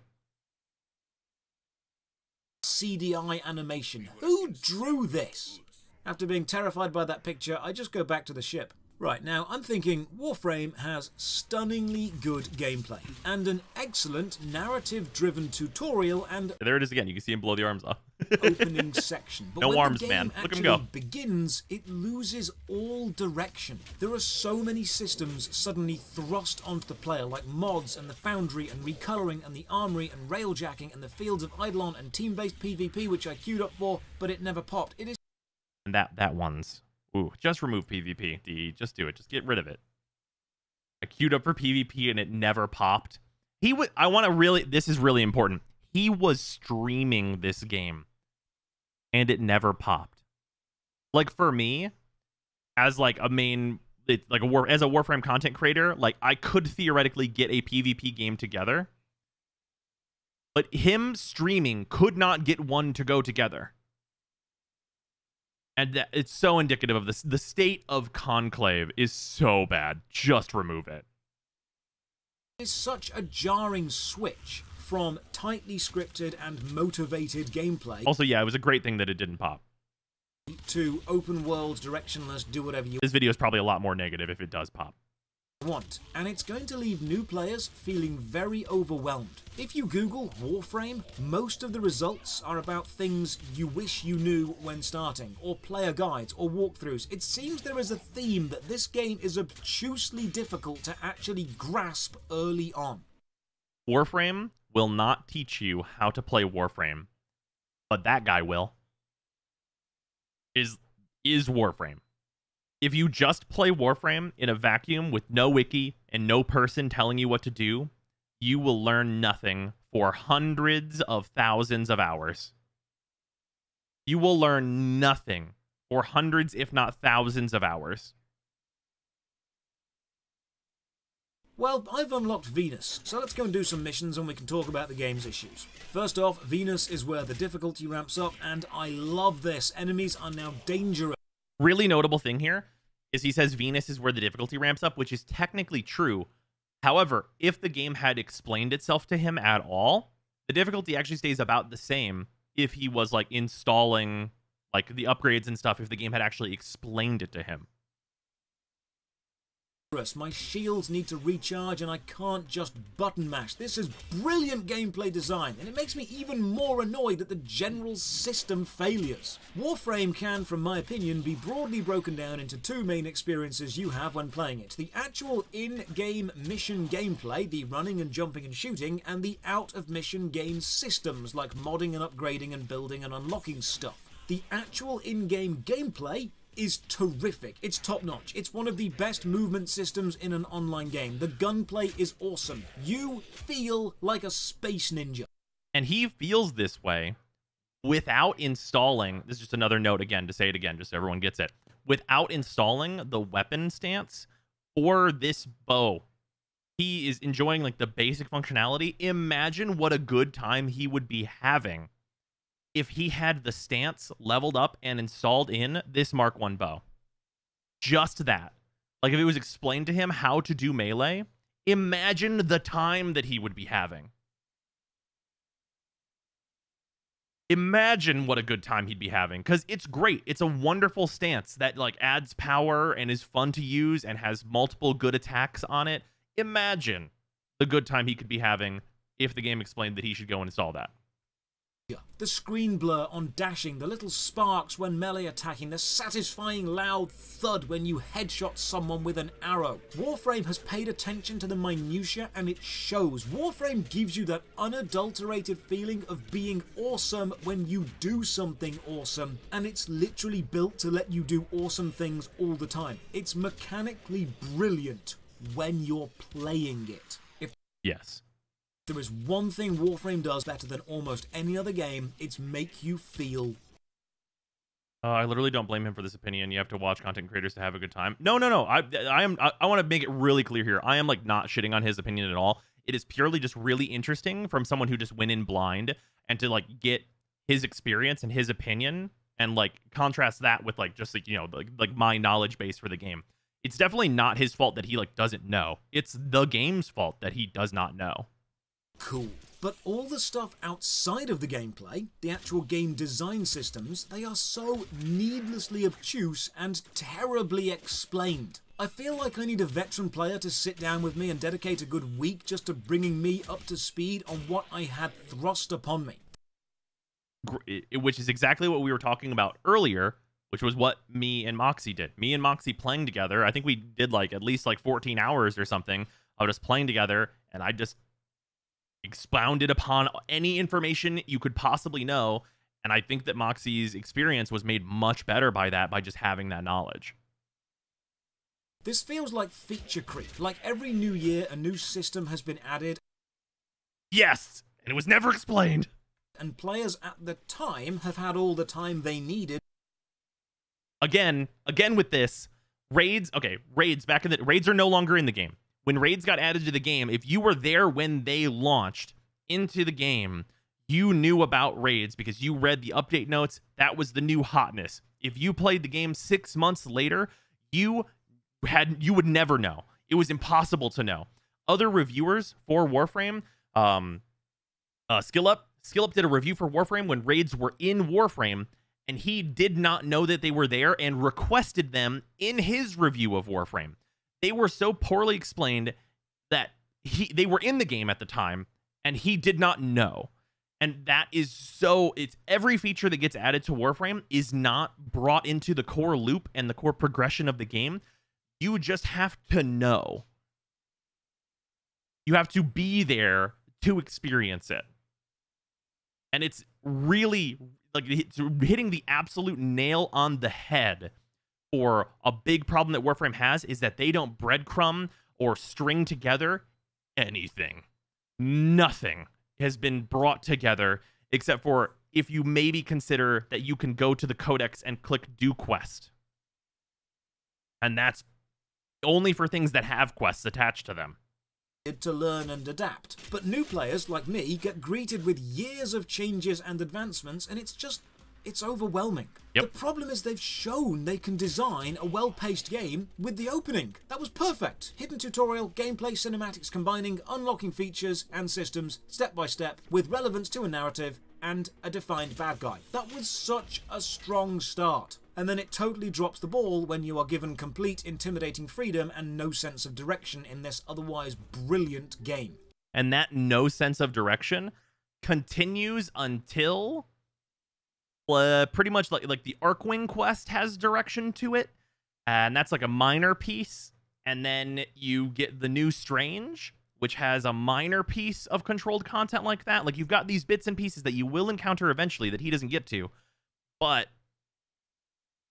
CDI animation. Who drew this? After being terrified by that picture, I just go back to the ship. Right, now I'm thinking Warframe has stunningly good gameplay and an excellent narrative driven tutorial and there it is again. You can see him blow the arms off. (laughs) opening section. But no when arms, the man. game Look him go. begins, it loses all direction. There are so many systems suddenly thrust onto the player, like mods and the foundry and recoloring and the armory and railjacking and the fields of Eidolon and team-based PvP, which I queued up for, but it never popped. It is that that one's ooh, just remove PvP. D, just do it. Just get rid of it. I queued up for PvP and it never popped. He would. I want to really. This is really important. He was streaming this game, and it never popped. Like for me, as like a main, like a war as a Warframe content creator, like I could theoretically get a PvP game together, but him streaming could not get one to go together and it's so indicative of this. The state of Conclave is so bad. Just remove it. It's such a jarring switch from tightly scripted and motivated gameplay. Also, yeah, it was a great thing that it didn't pop. To open world, directionless, do whatever you. This video is probably a lot more negative if it does pop want, and it's going to leave new players feeling very overwhelmed. If you Google Warframe, most of the results are about things you wish you knew when starting, or player guides, or walkthroughs. It seems there is a theme that this game is obtusely difficult to actually grasp early on. Warframe will not teach you how to play Warframe, but that guy will. Is is Warframe. If you just play Warframe in a vacuum with no wiki and no person telling you what to do, you will learn nothing for hundreds of thousands of hours. You will learn nothing for hundreds, if not thousands, of hours. Well, I've unlocked Venus, so let's go and do some missions and we can talk about the game's issues. First off, Venus is where the difficulty ramps up, and I love this. Enemies are now dangerous. Really notable thing here is he says Venus is where the difficulty ramps up, which is technically true. However, if the game had explained itself to him at all, the difficulty actually stays about the same if he was like installing like the upgrades and stuff if the game had actually explained it to him. My shields need to recharge and I can't just button mash. This is brilliant gameplay design and it makes me even more annoyed at the general system failures. Warframe can, from my opinion, be broadly broken down into two main experiences you have when playing it. The actual in-game mission gameplay, the running and jumping and shooting, and the out-of-mission game systems like modding and upgrading and building and unlocking stuff. The actual in-game gameplay is terrific. It's top notch. It's one of the best movement systems in an online game. The gunplay is awesome. You feel like a space ninja. And he feels this way without installing. This is just another note again to say it again, just so everyone gets it. Without installing the weapon stance for this bow, he is enjoying like the basic functionality. Imagine what a good time he would be having if he had the stance leveled up and installed in this Mark 1 bow. Just that. Like if it was explained to him how to do melee, imagine the time that he would be having. Imagine what a good time he'd be having cuz it's great. It's a wonderful stance that like adds power and is fun to use and has multiple good attacks on it. Imagine the good time he could be having if the game explained that he should go and install that. The screen blur on dashing, the little sparks when melee attacking, the satisfying loud thud when you headshot someone with an arrow. Warframe has paid attention to the minutiae and it shows. Warframe gives you that unadulterated feeling of being awesome when you do something awesome, and it's literally built to let you do awesome things all the time. It's mechanically brilliant when you're playing it. If Yes there is one thing Warframe does better than almost any other game, it's make you feel. Uh, I literally don't blame him for this opinion. You have to watch content creators to have a good time. No, no, no. I, I am. I, I want to make it really clear here. I am like not shitting on his opinion at all. It is purely just really interesting from someone who just went in blind and to like get his experience and his opinion and like contrast that with like just like you know like like my knowledge base for the game. It's definitely not his fault that he like doesn't know. It's the game's fault that he does not know cool. But all the stuff outside of the gameplay, the actual game design systems, they are so needlessly obtuse and terribly explained. I feel like I need a veteran player to sit down with me and dedicate a good week just to bringing me up to speed on what I had thrust upon me. Which is exactly what we were talking about earlier, which was what me and Moxie did. Me and Moxie playing together, I think we did like at least like 14 hours or something of just playing together, and I just expounded upon any information you could possibly know. And I think that Moxie's experience was made much better by that, by just having that knowledge. This feels like feature creep. Like every new year, a new system has been added. Yes, and it was never explained. And players at the time have had all the time they needed. Again, again with this, raids. Okay, raids back in the raids are no longer in the game when raids got added to the game, if you were there when they launched into the game, you knew about raids because you read the update notes. That was the new hotness. If you played the game six months later, you had you would never know. It was impossible to know. Other reviewers for Warframe, um, uh, SkillUp, SkillUp did a review for Warframe when raids were in Warframe, and he did not know that they were there and requested them in his review of Warframe they were so poorly explained that he they were in the game at the time and he did not know. And that is so it's every feature that gets added to Warframe is not brought into the core loop and the core progression of the game. You just have to know. You have to be there to experience it. And it's really like it's hitting the absolute nail on the head for a big problem that Warframe has is that they don't breadcrumb or string together anything. Nothing has been brought together except for if you maybe consider that you can go to the codex and click do quest. And that's only for things that have quests attached to them. To learn and adapt, but new players like me get greeted with years of changes and advancements, and it's just it's overwhelming. Yep. The problem is they've shown they can design a well-paced game with the opening. That was perfect. Hidden tutorial, gameplay, cinematics combining, unlocking features and systems step by step with relevance to a narrative and a defined bad guy. That was such a strong start. And then it totally drops the ball when you are given complete intimidating freedom and no sense of direction in this otherwise brilliant game. And that no sense of direction continues until uh, pretty much like like the Archwing quest has direction to it, and that's like a minor piece. And then you get the new Strange, which has a minor piece of controlled content like that. Like you've got these bits and pieces that you will encounter eventually that he doesn't get to, but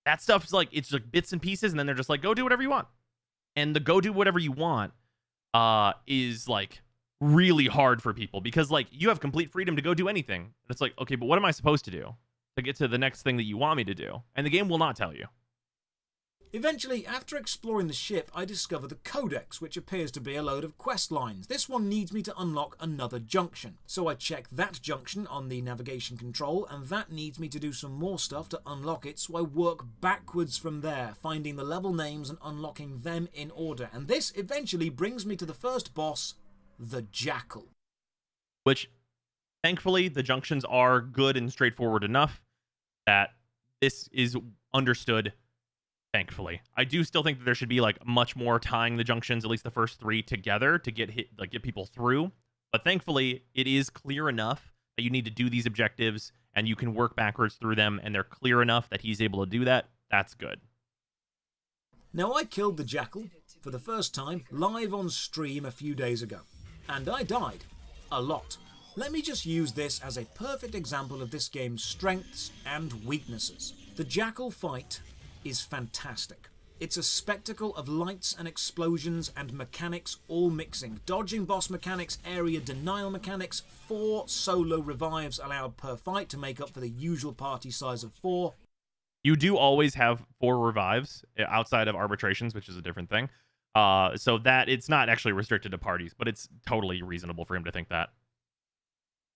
that stuff's like it's like bits and pieces, and then they're just like go do whatever you want, and the go do whatever you want uh is like really hard for people because like you have complete freedom to go do anything. It's like okay, but what am I supposed to do to get to the next thing that you want me to do? And the game will not tell you. Eventually, after exploring the ship, I discover the Codex, which appears to be a load of quest lines. This one needs me to unlock another junction. So I check that junction on the navigation control, and that needs me to do some more stuff to unlock it, so I work backwards from there, finding the level names and unlocking them in order. And this eventually brings me to the first boss, the Jackal. Which, thankfully, the junctions are good and straightforward enough that this is understood thankfully. I do still think that there should be like much more tying the junctions, at least the first three together to get hit like get people through. But thankfully, it is clear enough that you need to do these objectives and you can work backwards through them and they're clear enough that he's able to do that. That's good. Now I killed the jackal for the first time live on stream a few days ago. And I died. A lot. Let me just use this as a perfect example of this game's strengths and weaknesses. The jackal fight is fantastic. It's a spectacle of lights and explosions and mechanics all mixing. Dodging boss mechanics, area denial mechanics, four solo revives allowed per fight to make up for the usual party size of four. You do always have four revives eh, outside of arbitrations, which is a different thing. Uh, so that it's not actually restricted to parties, but it's totally reasonable for him to think that.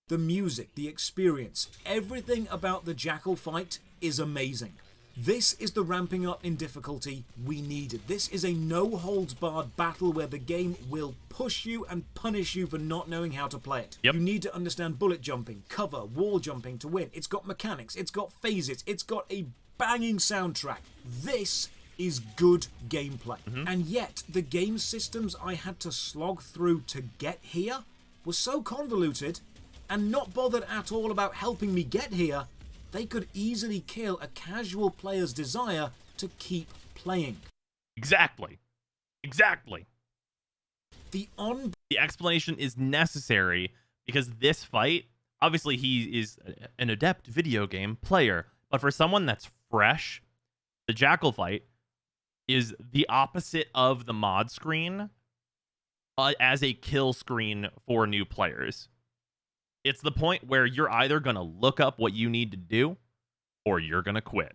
The music, the experience, everything about the Jackal fight is amazing. This is the ramping up in difficulty we needed. This is a no holds barred battle where the game will push you and punish you for not knowing how to play it. Yep. You need to understand bullet jumping, cover, wall jumping to win. It's got mechanics, it's got phases, it's got a banging soundtrack. This is good gameplay. Mm-hmm. And yet, the game systems I had to slog through to get here were so convoluted and not bothered at all about helping me get here they could easily kill a casual player's desire to keep playing. Exactly. Exactly. The on The explanation is necessary because this fight, obviously, he is an adept video game player, but for someone that's fresh, the Jackal fight is the opposite of the mod screen uh, as a kill screen for new players. It's the point where you're either going to look up what you need to do or you're going to quit.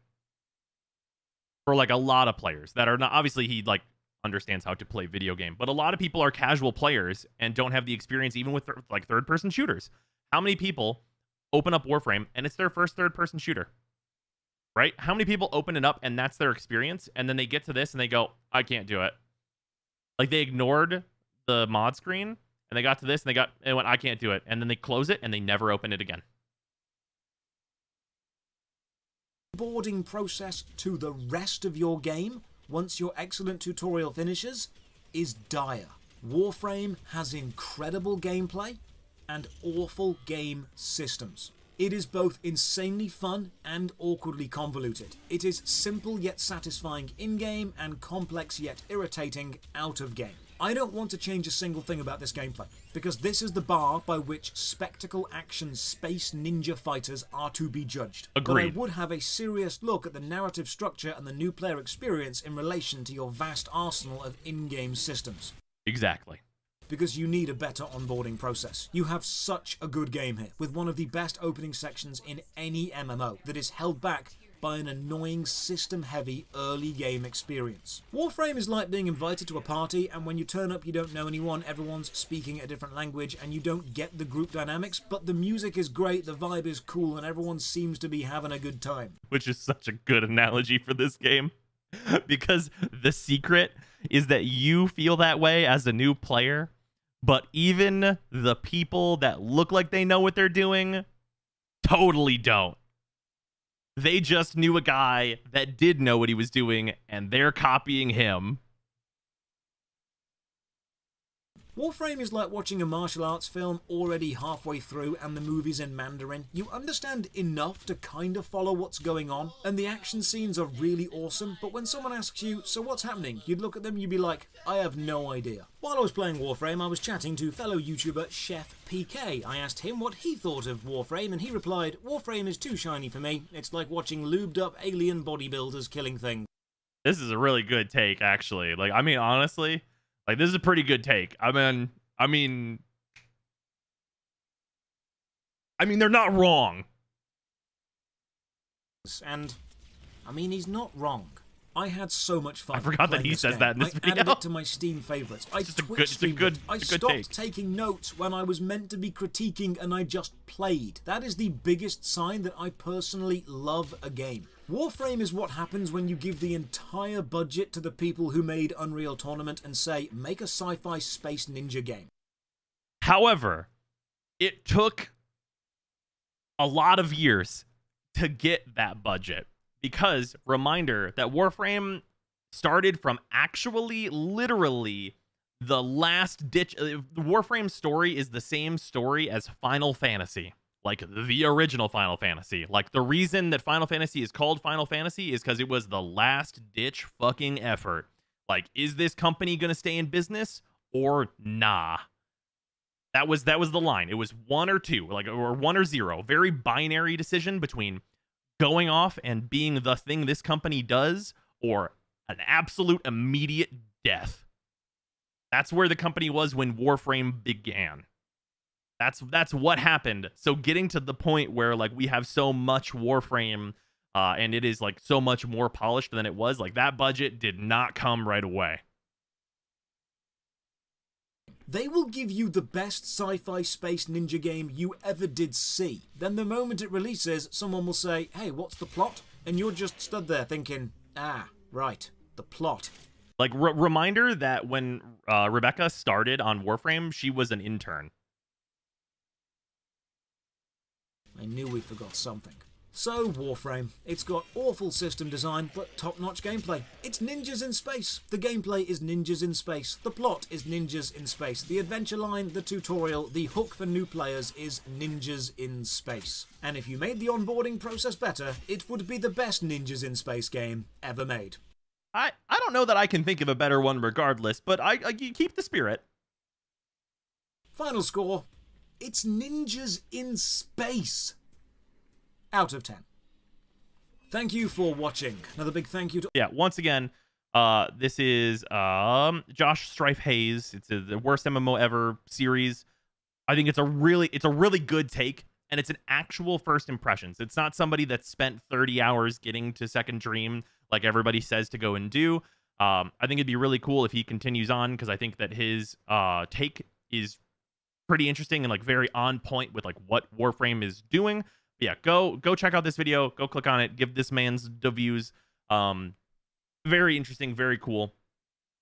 For like a lot of players that are not obviously he like understands how to play video game, but a lot of people are casual players and don't have the experience even with th- like third person shooters. How many people open up Warframe and it's their first third person shooter? Right? How many people open it up and that's their experience and then they get to this and they go, "I can't do it." Like they ignored the mod screen and they got to this and they got and went, "I can't do it." And then they close it and they never open it again. boarding process to the rest of your game once your excellent tutorial finishes is dire. Warframe has incredible gameplay and awful game systems. It is both insanely fun and awkwardly convoluted. It is simple yet satisfying in game and complex yet irritating out of game. I don't want to change a single thing about this gameplay, because this is the bar by which spectacle action space ninja fighters are to be judged. Agreed. But I would have a serious look at the narrative structure and the new player experience in relation to your vast arsenal of in game systems. Exactly. Because you need a better onboarding process. You have such a good game here, with one of the best opening sections in any MMO that is held back by an annoying system heavy early game experience. Warframe is like being invited to a party and when you turn up you don't know anyone, everyone's speaking a different language and you don't get the group dynamics, but the music is great, the vibe is cool and everyone seems to be having a good time. Which is such a good analogy for this game. (laughs) because the secret is that you feel that way as a new player, but even the people that look like they know what they're doing totally don't. They just knew a guy that did know what he was doing, and they're copying him. Warframe is like watching a martial arts film already halfway through and the movie's in Mandarin. You understand enough to kind of follow what's going on, and the action scenes are really awesome, but when someone asks you, so what's happening? You'd look at them, you'd be like, I have no idea. While I was playing Warframe, I was chatting to fellow YouTuber Chef PK. I asked him what he thought of Warframe, and he replied, Warframe is too shiny for me. It's like watching lubed up alien bodybuilders killing things. This is a really good take, actually. Like, I mean, honestly, like this is a pretty good take. I mean, I mean, I mean, they're not wrong. And, I mean, he's not wrong. I had so much fun. I forgot that he says game. that in this I added it to my Steam favorites. I just a good- it's a good-. I it's good stopped take. taking notes when I was meant to be critiquing, and I just played. That is the biggest sign that I personally love a game. Warframe is what happens when you give the entire budget to the people who made Unreal Tournament and say, make a sci-fi space ninja game. However, it took a lot of years to get that budget because reminder that Warframe started from actually literally the last ditch uh, Warframe story is the same story as Final Fantasy like the original Final Fantasy. Like the reason that Final Fantasy is called Final Fantasy is cuz it was the last ditch fucking effort. Like is this company going to stay in business or nah? That was that was the line. It was one or two, like or one or zero. Very binary decision between going off and being the thing this company does or an absolute immediate death. That's where the company was when Warframe began. That's that's what happened. So getting to the point where like we have so much Warframe uh, and it is like so much more polished than it was, like that budget did not come right away. They will give you the best sci-fi space ninja game you ever did see. Then the moment it releases, someone will say, hey, what's the plot? And you're just stood there thinking, ah, right, the plot. Like re- reminder that when uh, Rebecca started on Warframe, she was an intern. I knew we forgot something. So, Warframe. It's got awful system design, but top-notch gameplay. It's ninjas in space. The gameplay is ninjas in space. The plot is ninjas in space. The adventure line, the tutorial, the hook for new players is ninjas in space. And if you made the onboarding process better, it would be the best ninjas in space game ever made. I I don't know that I can think of a better one regardless, but I, I you keep the spirit. Final score. It's ninjas in space. Out of 10. Thank you for watching. Another big thank you to Yeah, once again, uh this is um Josh Strife Hayes. It's a, the worst MMO ever series. I think it's a really it's a really good take and it's an actual first impressions. It's not somebody that spent 30 hours getting to Second Dream like everybody says to go and do. Um I think it'd be really cool if he continues on because I think that his uh take is pretty interesting and like very on point with like what Warframe is doing. But yeah, go go check out this video. Go click on it. Give this man's views. Um, very interesting, very cool.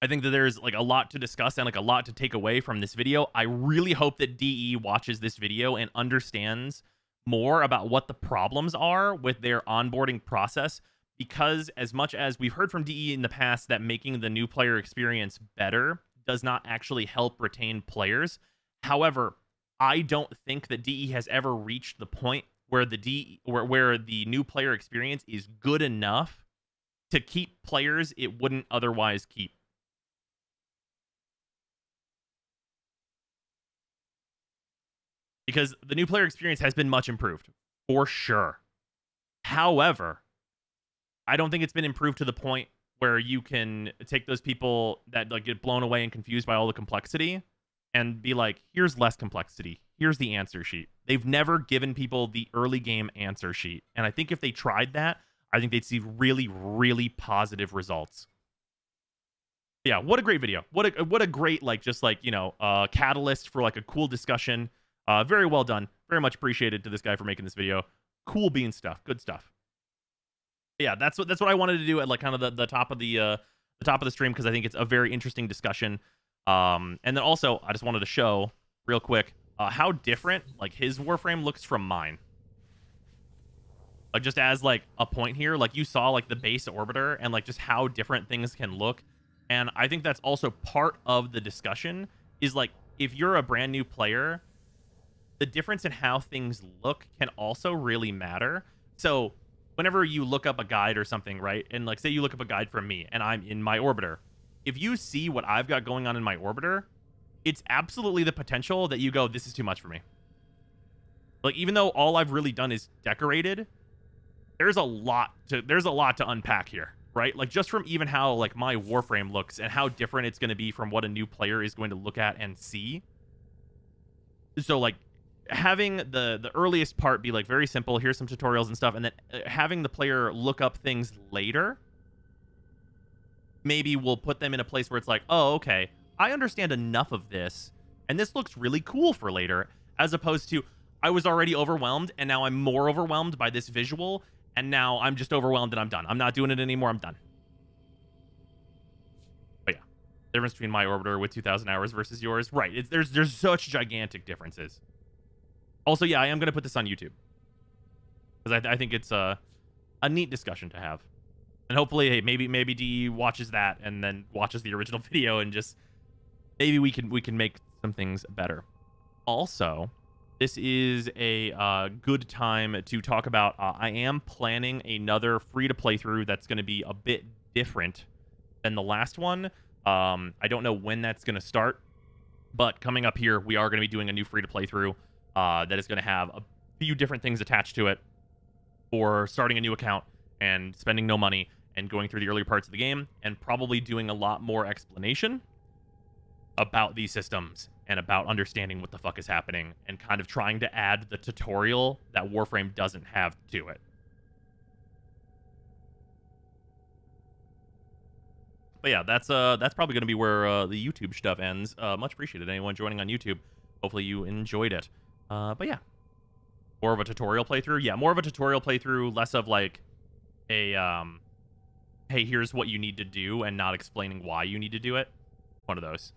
I think that there's like a lot to discuss and like a lot to take away from this video. I really hope that DE watches this video and understands more about what the problems are with their onboarding process because as much as we've heard from DE in the past that making the new player experience better does not actually help retain players. However, I don't think that DE has ever reached the point where the D where where the new player experience is good enough to keep players it wouldn't otherwise keep. Because the new player experience has been much improved, for sure. However, I don't think it's been improved to the point where you can take those people that like get blown away and confused by all the complexity and be like, here's less complexity. Here's the answer sheet. They've never given people the early game answer sheet. And I think if they tried that, I think they'd see really, really positive results. Yeah, what a great video. What a what a great like just like, you know, uh catalyst for like a cool discussion. Uh very well done. Very much appreciated to this guy for making this video. Cool bean stuff. Good stuff. yeah, that's what that's what I wanted to do at like kind of the, the top of the uh the top of the stream because I think it's a very interesting discussion. Um and then also I just wanted to show real quick uh how different like his Warframe looks from mine. Just as like a point here, like you saw like the base orbiter and like just how different things can look. And I think that's also part of the discussion is like if you're a brand new player, the difference in how things look can also really matter. So whenever you look up a guide or something, right? And like say you look up a guide from me and I'm in my orbiter, if you see what I've got going on in my orbiter, it's absolutely the potential that you go, this is too much for me. Like even though all I've really done is decorated, there's a lot to there's a lot to unpack here, right? Like just from even how like my Warframe looks and how different it's going to be from what a new player is going to look at and see. So like having the the earliest part be like very simple, here's some tutorials and stuff and then uh, having the player look up things later maybe we'll put them in a place where it's like, "Oh, okay. I understand enough of this and this looks really cool for later." As opposed to I was already overwhelmed and now I'm more overwhelmed by this visual and now I'm just overwhelmed and I'm done. I'm not doing it anymore. I'm done. But yeah, difference between my orbiter with 2,000 hours versus yours, right? It's, there's there's such gigantic differences. Also, yeah, I am gonna put this on YouTube because I, I think it's a a neat discussion to have, and hopefully, hey, maybe maybe D watches that and then watches the original (laughs) video and just maybe we can we can make some things better. Also, this is a uh, good time to talk about. Uh, I am planning another free to play through that's going to be a bit different than the last one. Um, I don't know when that's going to start, but coming up here, we are going to be doing a new free to playthrough uh, that is going to have a few different things attached to it for starting a new account and spending no money and going through the earlier parts of the game and probably doing a lot more explanation about these systems and about understanding what the fuck is happening and kind of trying to add the tutorial that Warframe doesn't have to it. But yeah, that's uh that's probably going to be where uh, the YouTube stuff ends. Uh, much appreciated anyone joining on YouTube. Hopefully you enjoyed it. Uh, but yeah, more of a tutorial playthrough. Yeah, more of a tutorial playthrough, less of like a um, hey, here's what you need to do, and not explaining why you need to do it. One of those.